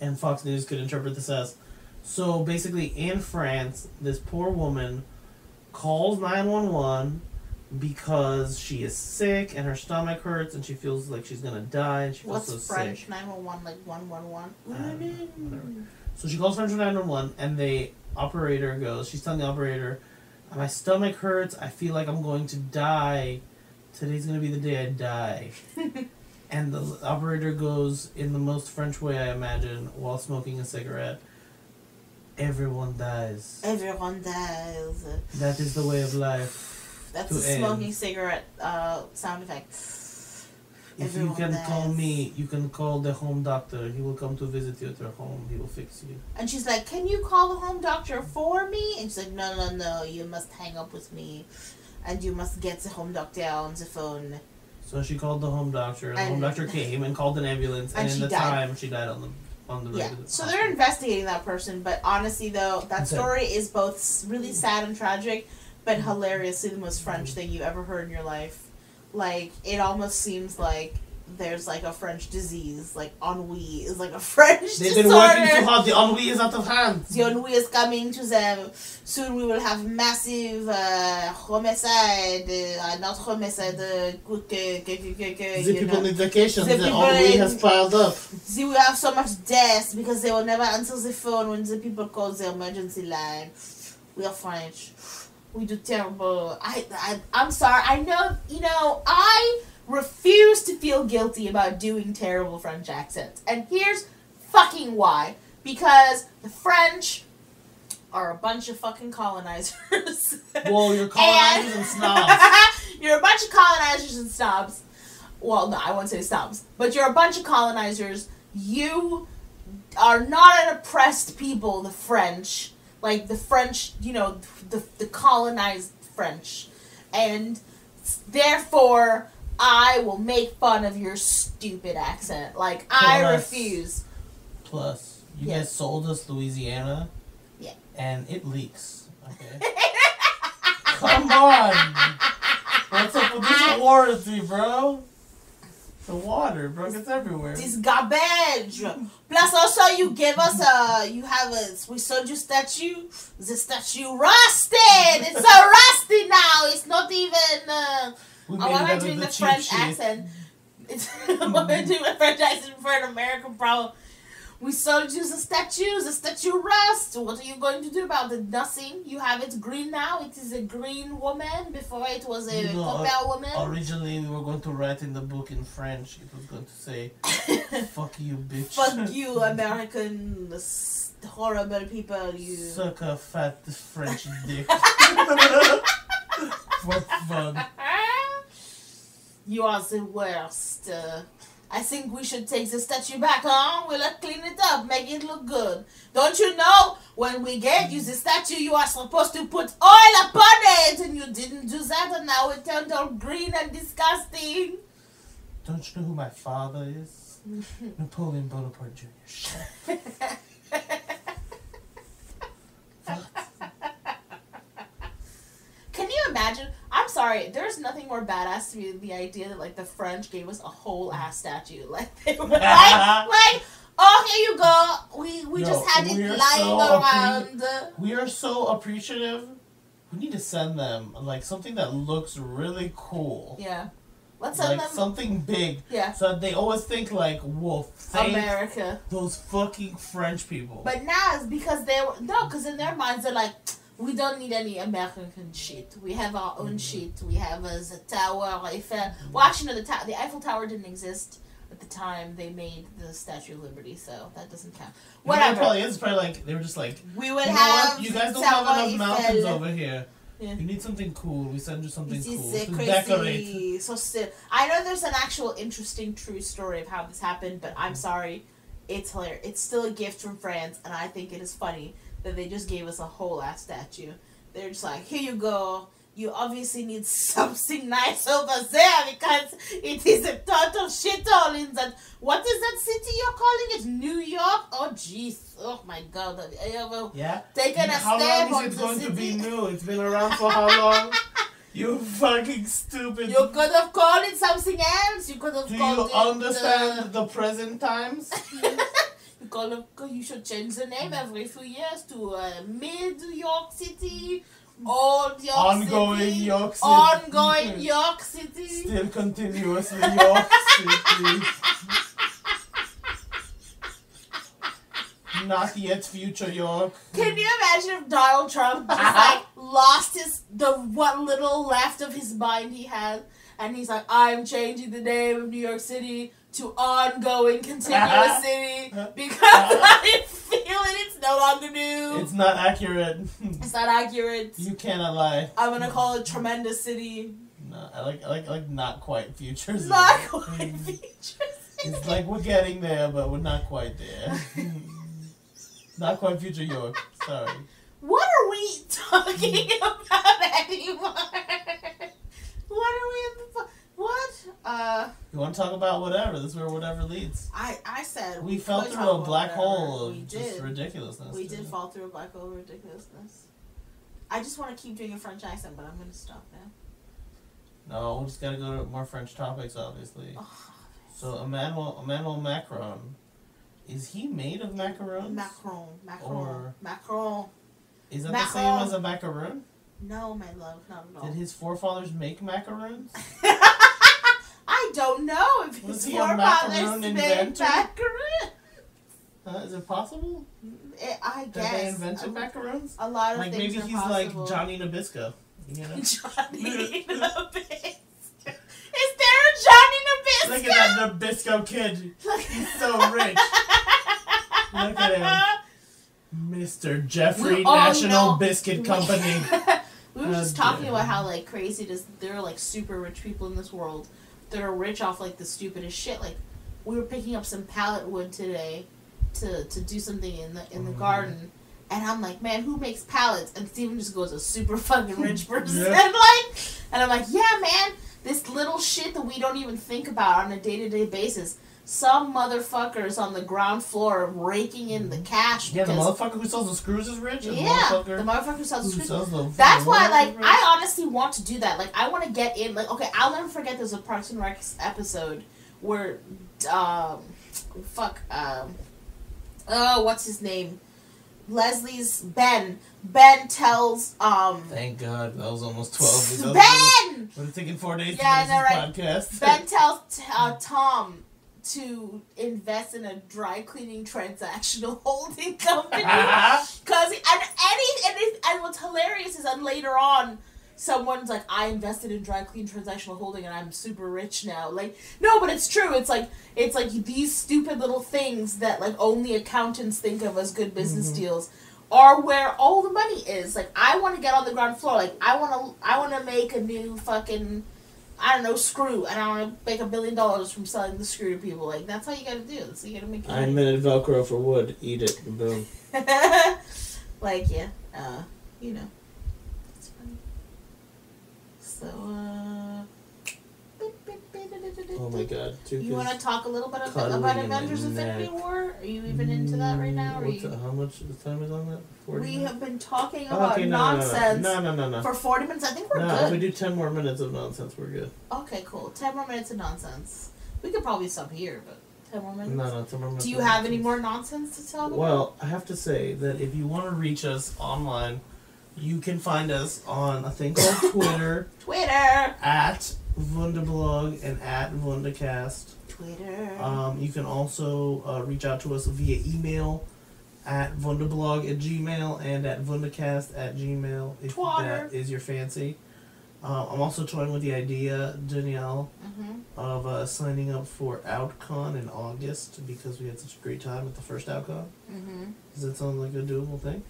C: and Fox News could interpret this as. So basically, in France, this poor woman calls nine one one because she is sick and her stomach hurts and she feels like she's gonna die and she feels
B: What's
C: so
B: French?
C: sick.
B: 911, like 111?
C: Um. So she calls French 911 and the operator goes, she's telling the operator, my stomach hurts, I feel like I'm going to die. Today's going to be the day I die. (laughs) and the operator goes, in the most French way I imagine, while smoking a cigarette, everyone dies.
B: Everyone dies.
C: That is the way of life.
B: That's a smoking
C: end.
B: cigarette uh, sound effect.
C: If
B: Everyone
C: you can call me, you can call the home doctor. He will come to visit you at your home. He will fix you.
B: And she's like, Can you call the home doctor for me? And she's like, No, no, no, you must hang up with me. And you must get the home doctor on the phone.
C: So she called the home doctor, and the home doctor came and called an ambulance, and,
B: And
C: in the
B: died.
C: time she died on the on the
B: Yeah. So they're investigating that person, but honestly, though, that story is both really mm. sad and tragic, but mm. hilariously the most French mm. thing you ever heard in your life. Like, it almost seems like there's like a French disease, like ennui is like a (laughs) French disease.
C: They've been working too hard. The ennui is out of hand.
B: The ennui is coming to them. Soon we will have massive uh, homicide, uh, not homicide, uh, que,
C: The people
B: know.
C: need vacation.
B: The
C: The, ennui
B: in-
C: has piled up.
B: See, we have so much death because they will never answer the phone when the people call the emergency line. We are French. We do terrible. I, I, I'm sorry. I know, you know, I refuse to feel guilty about doing terrible French accents. And here's fucking why. Because the French are a bunch of fucking colonizers. (laughs)
C: Well, you're colonizers and snobs. (laughs)
B: you're a bunch of colonizers and snobs. Well, no, I won't say snobs, but you're a bunch of colonizers. You are not an oppressed people, the French. Like the French, you know, the, the colonized French. And therefore, I will make fun of your stupid accent. Like, I refuse.
C: Plus, you
B: Yeah.
C: guys sold us Louisiana.
B: Yeah.
C: And it leaks. Okay. (laughs) Come on. What's up with this water, bro? The water, bro, it's everywhere.
B: This garbage. Plus, also, you gave us a. You have a. We sold you statue. The statue rusted. It's so rusty now. It's not even. Uh,
C: We
B: oh, why am I doing
C: the
B: the French
C: shit.
B: accent? Why am I doing the French accent for an American problem? We sold you the statue. The statue rust. What are you going to do about it? Nothing. You have it green now. It is a green woman. Before it was a
C: know,
B: copper uh, woman.
C: Originally, we were going to write in the book in French. It was going to say, (laughs) "Fuck you, bitch."
B: Fuck (laughs) you, American horrible people. You.
C: Suck a fat French dick. (laughs) For fun.
B: You are the worst. Uh, I think we should take the statue back, huh? We'll clean it up, make it look good. Don't you know when we gave you the statue, you are supposed to put oil upon it, and you didn't do that, and now it turned all green and disgusting.
C: Don't you know who my father is? (laughs) Napoleon Bonaparte Jr. (laughs)
B: Can you imagine? I'm sorry, there's nothing more badass to me than the idea that like the French gave us a whole ass statue. (laughs) Like they were like, (laughs) like, oh here you go. We we
C: Yo,
B: just had it lying
C: so
B: around.
C: We are so appreciative. We need to send them like something that looks really cool.
B: Yeah. Let's send
C: Like
B: them
C: something big.
B: Yeah.
C: So they always think like, thank
B: America.
C: those fucking French people.
B: But now it's because they were no, because in their minds they're like, we don't need any American shit. We have our
C: Mm-hmm.
B: own shit. We have uh, the Tower Eiffel. Well, actually, no, the ta- the Eiffel Tower didn't exist at the time they made the Statue of Liberty, so that doesn't count.
C: You know it
B: Whatever.
C: probably is. Probably like they were just like,
B: We would
C: you
B: have?
C: You guys don't have enough mountains over here.
B: Yeah.
C: You need something cool. We send you something
B: This
C: cool to
B: uh,
C: decorate.
B: crazy. So still, I know there's an actual interesting true story of how this happened, but
C: Mm-hmm.
B: I'm sorry, it's hilarious. It's still a gift from France, and I think it is funny that they just gave us a whole ass statue. They're just like, here you go. You obviously need (laughs) something nice over there because it is a total shithole in that. What is that city you're calling it? New York? Oh jeez. Oh my god. Have you ever
C: Yeah.
B: taken a
C: How
B: step
C: long is it going to be new? It's been around for how long? (laughs) you fucking stupid.
B: You could have called it something else. You could have
C: Do
B: called
C: you
B: it. uh,
C: understand the present times? (laughs)
B: you call it. You should change the name every few years to uh, Mid York City, Old York
C: Ongoing
B: City,
C: York City.
B: ongoing York City.
C: Still continuously York City. Not yet future York.
B: Can you imagine if Donald Trump just like lost his the what little left of his mind he had, and he's like, "I'm changing the name of New York City to ongoing continuous city uh-huh. uh-huh. because (laughs) I feel it. It's no longer new.
C: It's not accurate.
B: It's not accurate.
C: you cannot lie.
B: I'm gonna call it Tremendous City.
C: No, I like I like I like not quite futures.
B: Not (laughs) quite mm. features.
C: It's like we're getting there, but we're not quite there. (laughs) not quite future York. Sorry.
B: What are we talking about anymore? What are we in the what? Uh,
C: You want to talk about whatever? This is where whatever leads.
B: I I said
C: We fell through a black hole of
B: We
C: just
B: did.
C: ridiculousness.
B: We did fall through a black hole of ridiculousness. I just want to keep doing a French accent, but I'm gonna stop now.
C: No, we just gotta go to more French topics, obviously.
B: Oh,
C: So Emmanuel Emmanuel Macron, is he made of macaroons?
B: Macron, Macron,
C: Or-
B: Macron.
C: Is that
B: Macron.
C: the same as a macaroon?
B: No, my love, not at all.
C: Did his forefathers make macaroons? (laughs)
B: I don't know if
C: Was
B: his forefathers made
C: inventor? Uh, is it possible
B: Eh, I
C: that
B: guess
C: they invented
B: a,
C: macarons?
B: a lot of
C: Like
B: things
C: maybe
B: are
C: he's
B: possible.
C: like Johnny Nabisco. You know? (laughs)
B: Johnny Nabisco. Is there a Johnny Nabisco?
C: Look at that Nabisco kid. He's so rich. Look at him. Mr. Jeffrey
B: all
C: National
B: know-
C: Biscuit Company. (laughs)
B: we were just
C: Oh,
B: talking
C: dear.
B: about how like crazy it is. There are like super rich people in this world that are rich off like the stupidest shit. Like we were picking up some pallet wood today to to do something in the in the
C: Mhm.
B: garden. And I'm like, man, who makes pallets? And Steven just goes, a super fucking rich (laughs) person.
C: Yeah.
B: And (laughs) like, and I'm like, yeah, man, this little shit that we don't even think about on a day to day basis. Some motherfuckers on the ground floor raking in the cash.
C: Yeah, the motherfucker who sells the screws is rich.
B: yeah,
C: motherfucker
B: the motherfucker who sells
C: the
B: screws.
C: sells the
B: That's why, like. I honestly want to do that. Like, I want to get in. Like, okay, I'll never forget. There's a Parks and Rec episode where, um, fuck, um, oh, what's his name? Leslie's Ben. Ben tells, um,
C: Thank God, that was almost twelve.
B: Ben.
C: We're taking four days
B: Yeah,
C: to
B: I know,
C: finish this podcast.
B: Ben tells t- (laughs) uh, Tom to invest in a dry cleaning transactional (laughs) holding company. Cause and any and, it, and what's hilarious is that later on, someone's like, "I invested in dry clean transactional holding, and I'm super rich now." Like, no, but it's true. It's like it's like these stupid little things that like only accountants think of as good business
C: Mhm.
B: deals are where all the money is. Like, I want to get on the ground floor. Like, I want to I want to make a new fucking. I don't know, screw, and I want to make a billion dollars from selling the screw to people. Like, that's how you gotta do. That's how you gotta make your
C: I invented Velcro for wood. Eat it. Boom. (laughs)
B: like yeah, uh, you know, it's funny. So uh,
C: Oh my God. Two
B: you want to talk a little bit about, about Avengers Infinity. War? Are you even into that right now? Or you,
C: how much the time is on that? 40
B: we
C: minutes?
B: have been talking
C: Oh,
B: about
C: okay, no, no, no,
B: nonsense
C: No, no, no, no.
B: for forty minutes. I think we're
C: No, if we do ten more minutes of nonsense, we're good.
B: Okay, cool. Ten more minutes of nonsense. We could probably stop here, but ten more minutes.
C: No, no, ten more minutes.
B: Do you have any more nonsense to talk about?
C: Well, I have to say that if you want to reach us online, you can find us on a thing called (laughs) Twitter
B: Twitter.
C: at Vundablog and at Vundacast.
B: Twitter.
C: Um, you can also uh, reach out to us via email at Vundablog at Gmail and at Vundacast at Gmail if
B: Twatter.
C: that is your fancy. Uh, I'm also toying with the idea, Danielle,
B: hmm
C: of uh, signing up for OutCon in August because we had such a great time at the first OutCon.
B: hmm
C: Does that sound like a doable thing?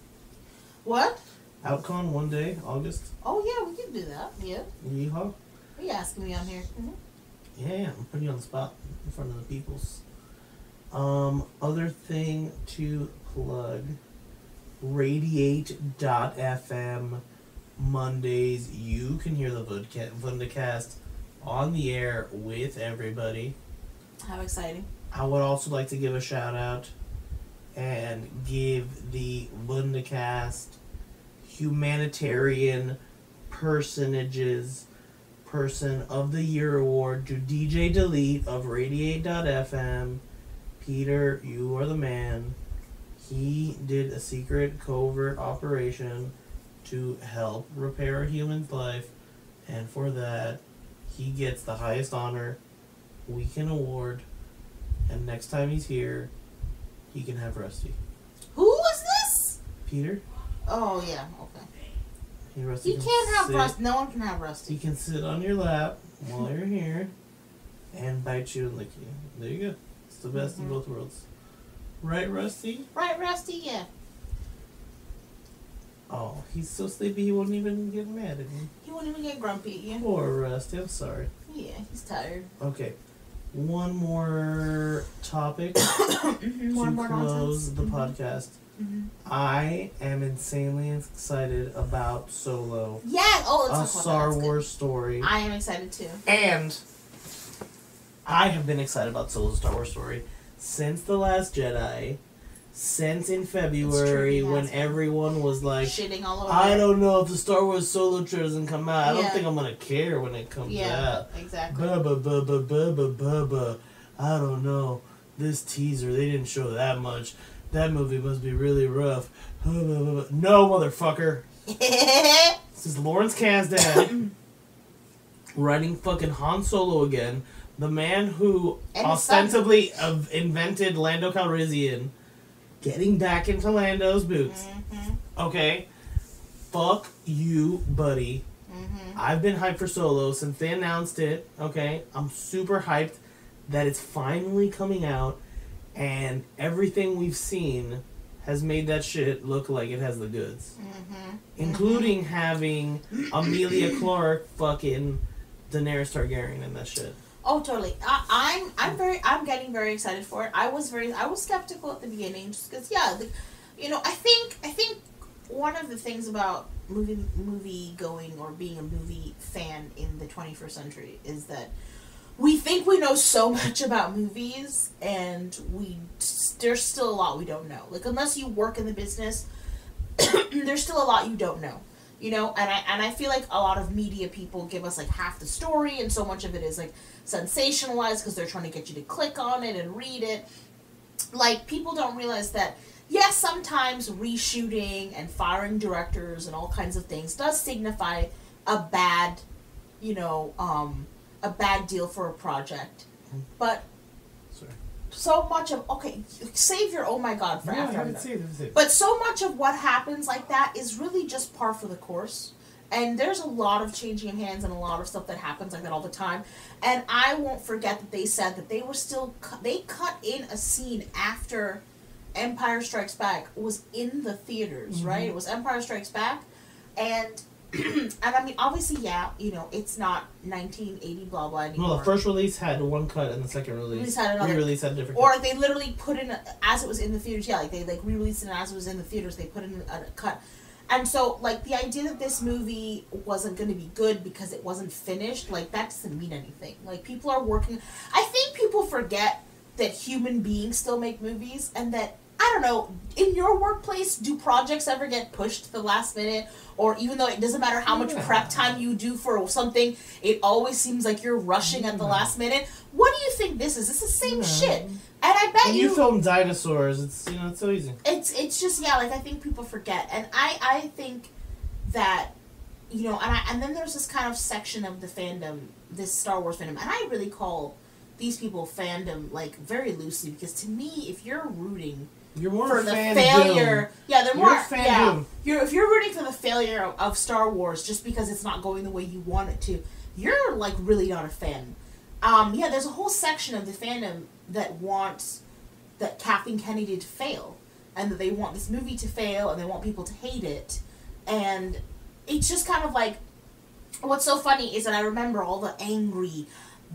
B: What?
C: OutCon one day, August.
B: Oh yeah, we can do that. Yeah.
C: Yeehaw.
B: Are you asking me on here? hmm
C: Yeah, yeah, I'm putting you on the spot in front of the peoples. Um, other thing to plug radiate.fm Mondays. You can hear the Vodca- Vundacast on the air with everybody.
B: How exciting!
C: I would also like to give a shout out and give the Vundacast humanitarian personages person of the year award to DJ Delete of Radiate.fm. Peter, you are the man. He did a secret covert operation to help repair a human's life, and for that, he gets the highest honor we can award. And next time he's here, he can have Rusty.
B: Who is this?
C: Peter,
B: Oh yeah. Okay.
C: He Rusty.
B: He
C: can
B: can't have
C: sit-
B: Rust. No one can have Rusty.
C: He can sit on your lap while you're here, and bite you and lick you. There you go. It's the best
B: Mhm.
C: of both worlds. Right, Rusty?
B: Right, Rusty? Yeah.
C: Oh, he's so sleepy he won't even get mad at me.
B: He won't even get grumpy. Yeah.
C: Poor Rusty. I'm sorry.
B: Yeah. He's tired.
C: Okay. One more topic (coughs)
B: Mhm,
C: to
B: and more
C: close
B: nonsense.
C: the
B: Mhm,
C: podcast.
B: Mhm.
C: I am insanely excited about Solo,
B: Yeah. Oh, it's
C: a
B: let's talk about
C: Star
B: that.
C: Wars story.
B: I am excited too.
C: And I have been excited about Solo Star Wars story since The Last Jedi, since in February
B: he
C: when everyone was like,
B: Shitting all over.
C: I don't know if the Star Wars Solo trailer doesn't come out. I don't think I'm gonna care when it comes
B: Yeah.
C: out.
B: Exactly.
C: Bubba, bubba, bubba, bubba. I don't know. This teaser, they didn't show that much. That movie must be really rough. (laughs) No, motherfucker. (laughs) This is Lawrence Kasdan (laughs) writing fucking Han Solo again. The man who
B: And
C: ostensibly uh, invented Lando Calrissian getting back into Lando's boots.
B: Mhm.
C: Okay? Fuck you, buddy.
B: Mhm.
C: I've been hyped for Solo since they announced it. Okay? I'm super hyped that it's finally coming out and everything we've seen has made that shit look like it has the goods
B: Mhm.
C: including having Emilia Clarke fucking Daenerys Targaryen in that shit.
B: Oh, totally. I, I'm I'm very I'm getting very excited for it. I was very I was skeptical at the beginning just because yeah, the, you know I think I think one of the things about movie movie going or being a movie fan in the 21st century is that we think we know so much about movies and we there's still a lot we don't know. Like unless you work in the business, (clears throat) there's still a lot you don't know you know and i and i feel like a lot of media people give us like half the story and so much of it is like sensationalized because they're trying to get you to click on it and read it like people don't realize that yes sometimes reshooting and firing directors and all kinds of things does signify a bad you know um a bad deal for a project but
C: Sorry.
B: so much of okay save your oh my god for
C: I
B: after I'm
C: haven't
B: done.
C: seen it, haven't seen it.
B: But so much of what happens like that is really just par for the course. And there's a lot of changing of hands and a lot of stuff that happens like that all the time. And I won't forget that they said that they were still cu- they cut in a scene after Empire Strikes Back was in the theaters,
C: Mm-hmm.
B: right? It was Empire Strikes Back, and (clears throat) and I mean obviously yeah, you know it's not 1980 blah blah anymore.
C: well, the first release had one cut, and the second release,
B: had another-
C: re-release had a different.
B: Or
C: cut.
B: they literally put in a, as it was in the theaters. Yeah, like they like re-released it as it was in the theaters. They put in a, a cut, and so like the idea that this movie wasn't going to be good because it wasn't finished, like that doesn't mean anything. Like people are working. I think people forget that human beings still make movies, and that I don't know. In your workplace, do projects ever get pushed to the last minute? Or even though it doesn't matter how much prep time you do for something, it always seems like you're rushing at the last minute. What do you think this is? It's the same
C: Yeah.
B: shit. And I bet
C: When
B: you,
C: you film dinosaurs, it's you know it's so easy.
B: it's it's just yeah, like I think people forget. And I I think that you know, and I and then there's this kind of section of the fandom, this Star Wars fandom, and I really call these people fandom like very loosely because to me, if you're rooting
C: You're more
B: for
C: a
B: the failure. Yeah, they're
C: You're
B: more.
C: a fan
B: yeah,
C: doom.
B: you're if you're rooting for the failure of, of Star Wars just because it's not going the way you want it to, you're like really not a fan. Um, yeah, there's a whole section of the fandom that wants that Kathleen Kennedy to fail, and that they want this movie to fail, and they want people to hate it, and it's just kind of like what's so funny is that I remember all the angry,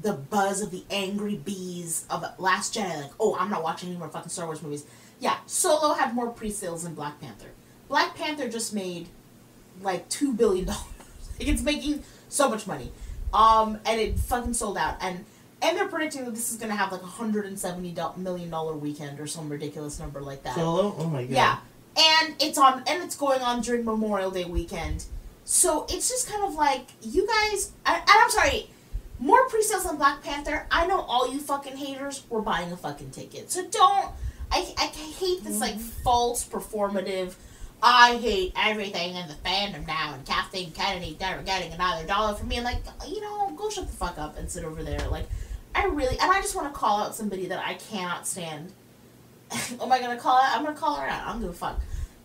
B: the buzz of the angry bees of Last Jedi. Like, oh, I'm not watching any more fucking Star Wars movies. Yeah, Solo had more pre-sales than Black Panther. Black Panther just made like two billion (laughs) dollars. like it's making so much money, um, and it fucking sold out. And and they're predicting that this is gonna have like a hundred and seventy million dollar weekend or some ridiculous number like that.
C: Solo? Oh my god.
B: Yeah, and it's on, and it's going on during Memorial Day weekend. So it's just kind of like you guys. I, and I'm sorry, more pre-sales than Black Panther. I know all you fucking haters were buying a fucking ticket. So don't. I I hate this like false performative. I hate everything in the fandom now, and Kathleen Kennedy never getting another dollar from me. And like, you know, go shut the fuck up and sit over there. Like, I really, and I just want to call out somebody that I cannot stand. (laughs) Oh Am I gonna call it? I'm gonna call her out. I'm gonna fuck.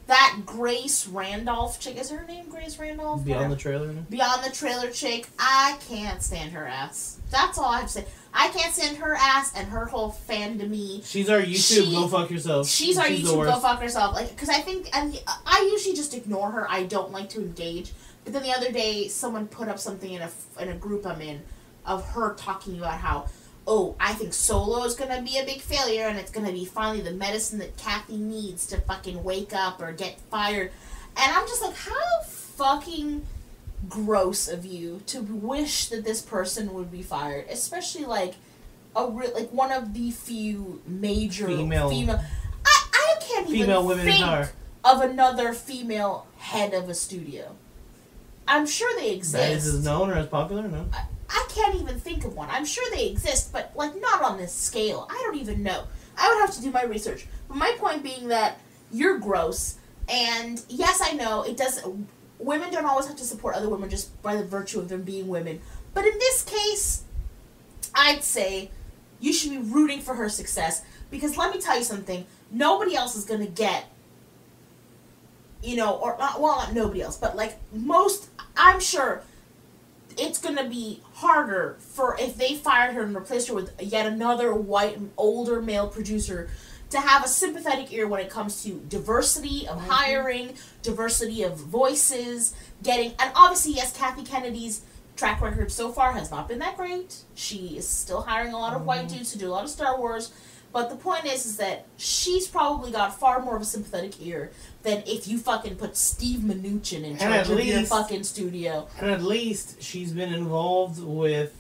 B: That Grace Randolph chick is her name Grace Randolph?
C: Beyond the trailer?
B: Beyond the trailer chick. I can't stand her ass. That's all I have to say. I can't stand her ass and her whole fandomy.
C: She's our YouTube.
B: She-
C: go fuck yourself.
B: She's our
C: the
B: YouTube go fuck herself. Like, because I think, and I usually just ignore her. I don't like to engage. But then the other day, someone put up something in a in a group I'm in of her talking about how, oh, I think Solo is gonna be a big failure, and it's gonna be finally the medicine that Kathy needs to fucking wake up or get fired. And I'm just like, how fucking gross of you to wish that this person would be fired, especially like a re- like one of the few major
C: Female-
B: female. I, I can't even
C: women
B: think of another female head of a studio. I'm sure they exist.
C: That is as known or as popular? No.
B: I, I can't even think of one. I'm sure they exist, but like not on this scale. I don't even know. I would have to do my research. But my point being that you're gross, and yes, I know it does. Women don't always have to support other women just by the virtue of them being women. But in this case, I'd say you should be rooting for her success because let me tell you something. Nobody else is gonna get you know, or not, well, not nobody else, but like most, I'm sure it's gonna be harder for if they fired her and replaced her with yet another white older male producer to have a sympathetic ear when it comes to diversity of mm-hmm. hiring, diversity of voices, getting, and obviously, yes, Kathy Kennedy's track record so far has not been that great. She is still hiring a lot of white mm-hmm. dudes to do a lot of Star Wars. But the point is, is that she's probably got far more of a sympathetic ear than if you fucking put Steve Mnuchin in charge
C: at
B: of your fucking studio.
C: And at least she's been involved with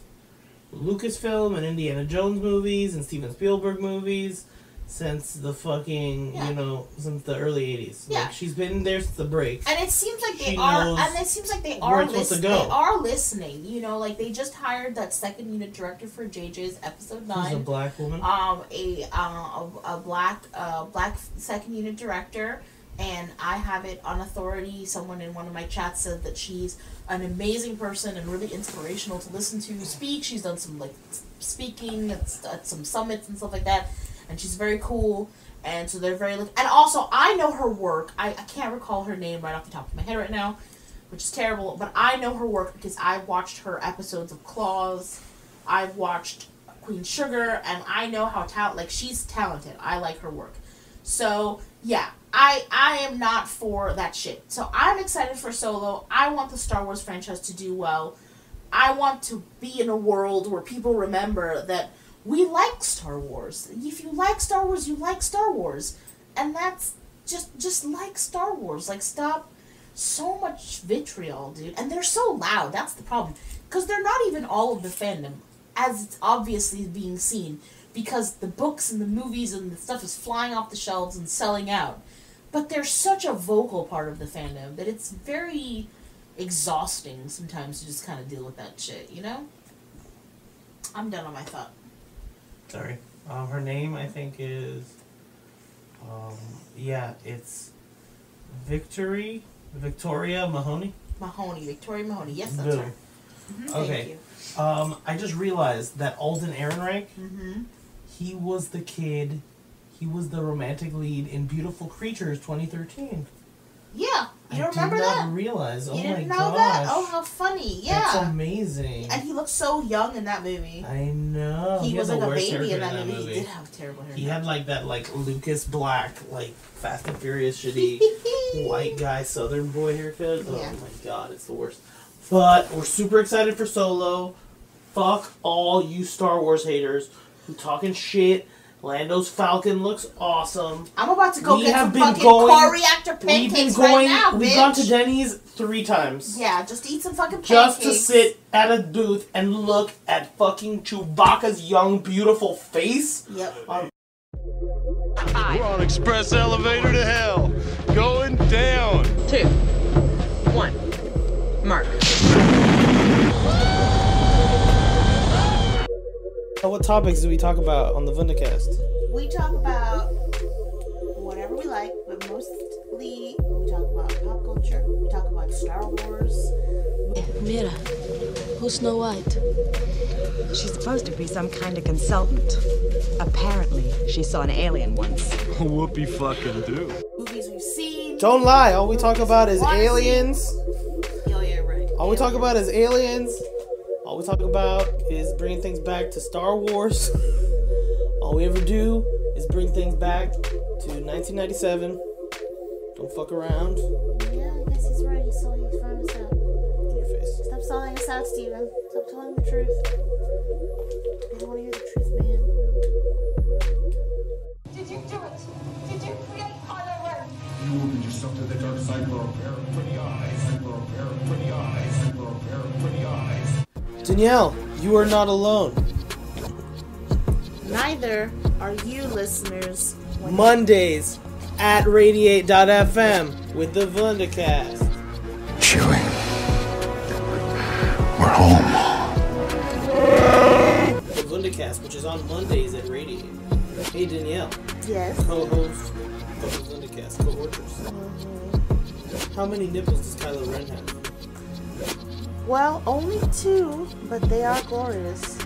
C: Lucasfilm and Indiana Jones movies and Steven Spielberg movies since the fucking
B: Yeah.
C: you know since the early '80s.
B: Yeah.
C: Like she's been there since the break.
B: And it seems like they
C: She
B: are, and it seems like they are
C: it's supposed to
B: listening. They are listening. You know, like they just hired that second unit director for JJ's episode 9
C: Who's a black woman?
B: um, a, uh, a a black uh, black second unit director, and I have it on authority. Someone in one of my chats said that she's an amazing person and really inspirational to listen to speak. She's done some like speaking at, at some summits and stuff like that, and she's very cool. And so they're very and also I know her work. I, I can't recall her name right off the top of my head right now, which is terrible. But I know her work because I've watched her episodes of Claws. I've watched Queen Sugar, and I know how talent. Like she's talented. I like her work. So yeah, I I am not for that shit. So I'm excited for Solo. I want the Star Wars franchise to do well. I want to be in a world where people remember that we like Star Wars. If you like Star Wars, you like Star Wars, and that's just just like Star Wars. Like stop so much vitriol, dude. And they're so loud. That's the problem. Because they're not even all of the fandom, as it's obviously being seen. Because the books and the movies and the stuff is flying off the shelves and selling out. But they're such a vocal part of the fandom that it's very exhausting sometimes to just kind of deal with that shit, you know? I'm done on my thought.
C: Sorry. Um, her name I think is. Um, yeah, it's Victory Victoria Mahoney.
B: Mahoney, Victoria Mahoney. Yes, that's
C: Boom.
B: her. Mhm,
C: Okay.
B: Thank you.
C: Um, I just realized that Alden Ehrenreich,
B: Mm-hmm.
C: he was the kid, he was the romantic lead in Beautiful Creatures 2013.
B: Yeah. You
C: I
B: remember
C: did not
B: that?
C: realize. Oh
B: you
C: my
B: didn't know
C: gosh.
B: that? Oh, how funny.
C: That's
B: Yeah.
C: amazing.
B: And he looked so young in that movie.
C: I know.
B: he,
C: had
B: was like a baby in
C: haircut
B: that, movie. He did have terrible hair.
C: He had like that like Lucas Black like Fast and Furious shitty (laughs) white guy Southern boy haircut. Oh
B: Yeah.
C: my god, it's the worst. But we're super excited for Solo. Fuck all you Star Wars haters who talking shit. Lando's Falcon looks awesome.
B: I'm about to go
C: We
B: get
C: have
B: some
C: been
B: fucking
C: going-
B: core reactor
C: We've been going.
B: right now,
C: we've
B: bitch.
C: gone to Denny's three times.
B: yeah, just eat some fucking pancakes.
C: Just to sit at a booth and look at fucking Chewbacca's young, beautiful face.
B: Yep.
C: On
D: We're on express elevator to hell. Going down.
E: Two. One. Mark.
C: What topics do we talk about on the Vundacast?
B: We talk about whatever we like, but mostly we talk about pop culture. We talk about Star Wars.
F: Mira, who's Snow White?
G: She's supposed to be some kind of consultant. Apparently, she saw an alien once. (laughs)
D: Whoopie fucking do.
B: Movies we've seen.
C: Don't lie. All we talk about is aliens.
B: Oh yeah, right.
C: All we talk about is aliens. All we talk about is bringing things back to Star Wars. (laughs) All we ever do is bring things back to 1997. Don't fuck around.
B: Yeah, I guess he's right. He's so he's found us out.
C: In your face.
B: Stop selling us out, Steven. Stop telling the truth. I don't want to hear the truth, man.
H: Did you do it? Did you create Kylo Ren?
I: You opened yourself to the dark side for a pair of pretty eyes. For a pair of pretty eyes. For a pair of pretty eyes.
C: Danielle, you are not alone.
B: Neither are you, listeners.
C: Mondays at radiate.fm with the Vundacast.
I: Chewie. We're home.
C: The Vundacast, which is on Mondays at Radiate. Hey Danielle,
B: yes.
C: co-host of the Vundacast, co-workers. Mm-hmm. How many nipples does Kylo Ren have?
B: Well, only two, but they are glorious.
C: To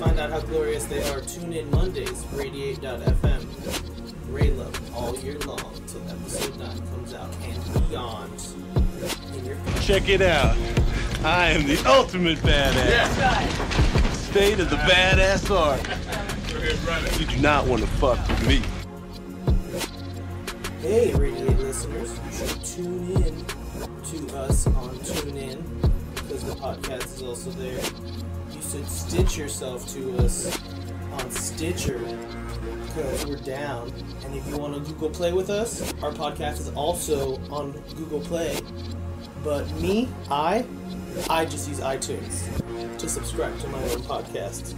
C: find out how glorious they are, tune in Mondays, radiate.fm. Ray Love all year long till episode 9 comes out and beyond.
D: Check it out. I am the ultimate badass. Yes, State of the badass art. You do not want to fuck with me.
C: Hey, Radiate listeners, you should tune in to us on TuneIn because the podcast is also there. You should stitch yourself to us on Stitcher because we're down. And if you want to Google Play with us, our podcast is also on Google Play. But me, I, I just use iTunes to subscribe to my own podcast.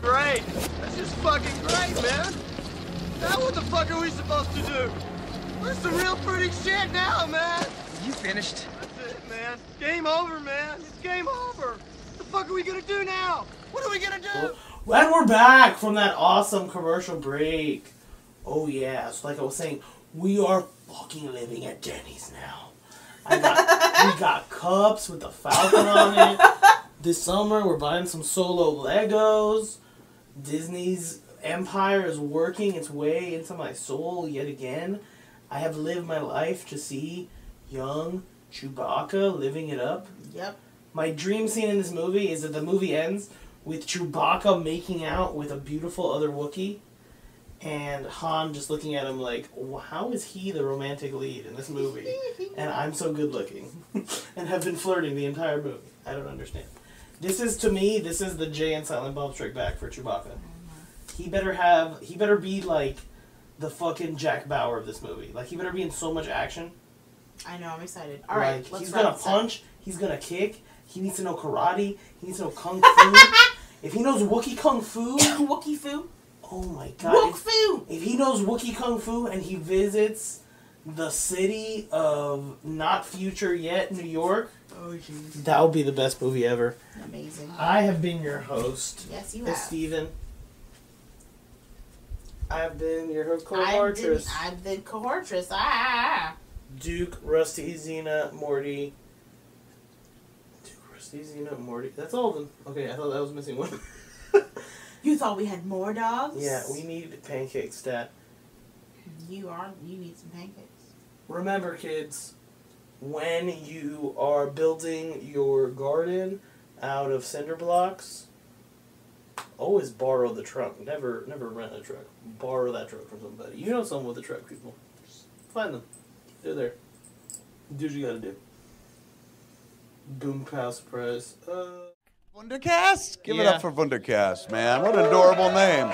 D: Great. That's just fucking great, man. Now what the fuck are we supposed to do? We're some real pretty shit now, man.
G: You finished?
D: Game over, man. It's game over. What the fuck are we gonna do now? What are we gonna do?
C: And we're back from that awesome commercial break. Oh yeah, so like I was saying, we are fucking living at Denny's now. I got, we (laughs) got cups with the Falcon on it. This summer we're buying some solo Legos. Disney's empire is working its way into my soul yet again. I have lived my life to see young Chewbacca living it up.
B: Yep.
C: My dream scene in this movie is that the movie ends with Chewbacca making out with a beautiful other Wookiee, and Han just looking at him like, "Wh- how is he the romantic lead in this movie? (laughs) And I'm so good looking, (laughs) and have been flirting the entire movie. I don't understand. This is to me, this is the Jay and Silent Bob Strike Back for Chewbacca. He better have, he better be like the fucking Jack Bauer of this movie. Like he better be in so much action.
B: I know. I'm excited. All right,
C: Like,
B: let's
C: he's gonna
B: up.
C: punch. He's gonna kick. He needs to know karate. He needs to know kung fu. (laughs) if he knows Wookie kung fu, (laughs)
B: Wookie Fu.
C: oh my god!
B: Wook Fu.
C: if he knows Wookie kung fu and he visits the city of not future yet New York,
B: Oh jeez.
C: that would be the best movie ever.
B: Amazing.
C: I have been your host,
B: Yes, you have.
C: Steven. I've been your host,
B: I've been,
C: co-hortress,
B: I've been cohortress. Ah. ah, ah, ah.
C: Duke, Rusty, Xena, Morty. Duke, Rusty, Xena, Morty. That's all of them. Okay, I thought I was missing one. (laughs)
B: You thought we had more dogs?
C: yeah, we need pancakes, stat.
B: You are. You need some pancakes.
C: Remember, kids, when you are building your garden out of cinder blocks, always borrow the truck. Never, never rent a truck. Borrow that truck from somebody. You know someone with a truck, people. Just find them. They're there. Do what you gotta do. Boom Press. Uh,
D: Vundacast? Give it up for Vundacast, man. What an adorable name.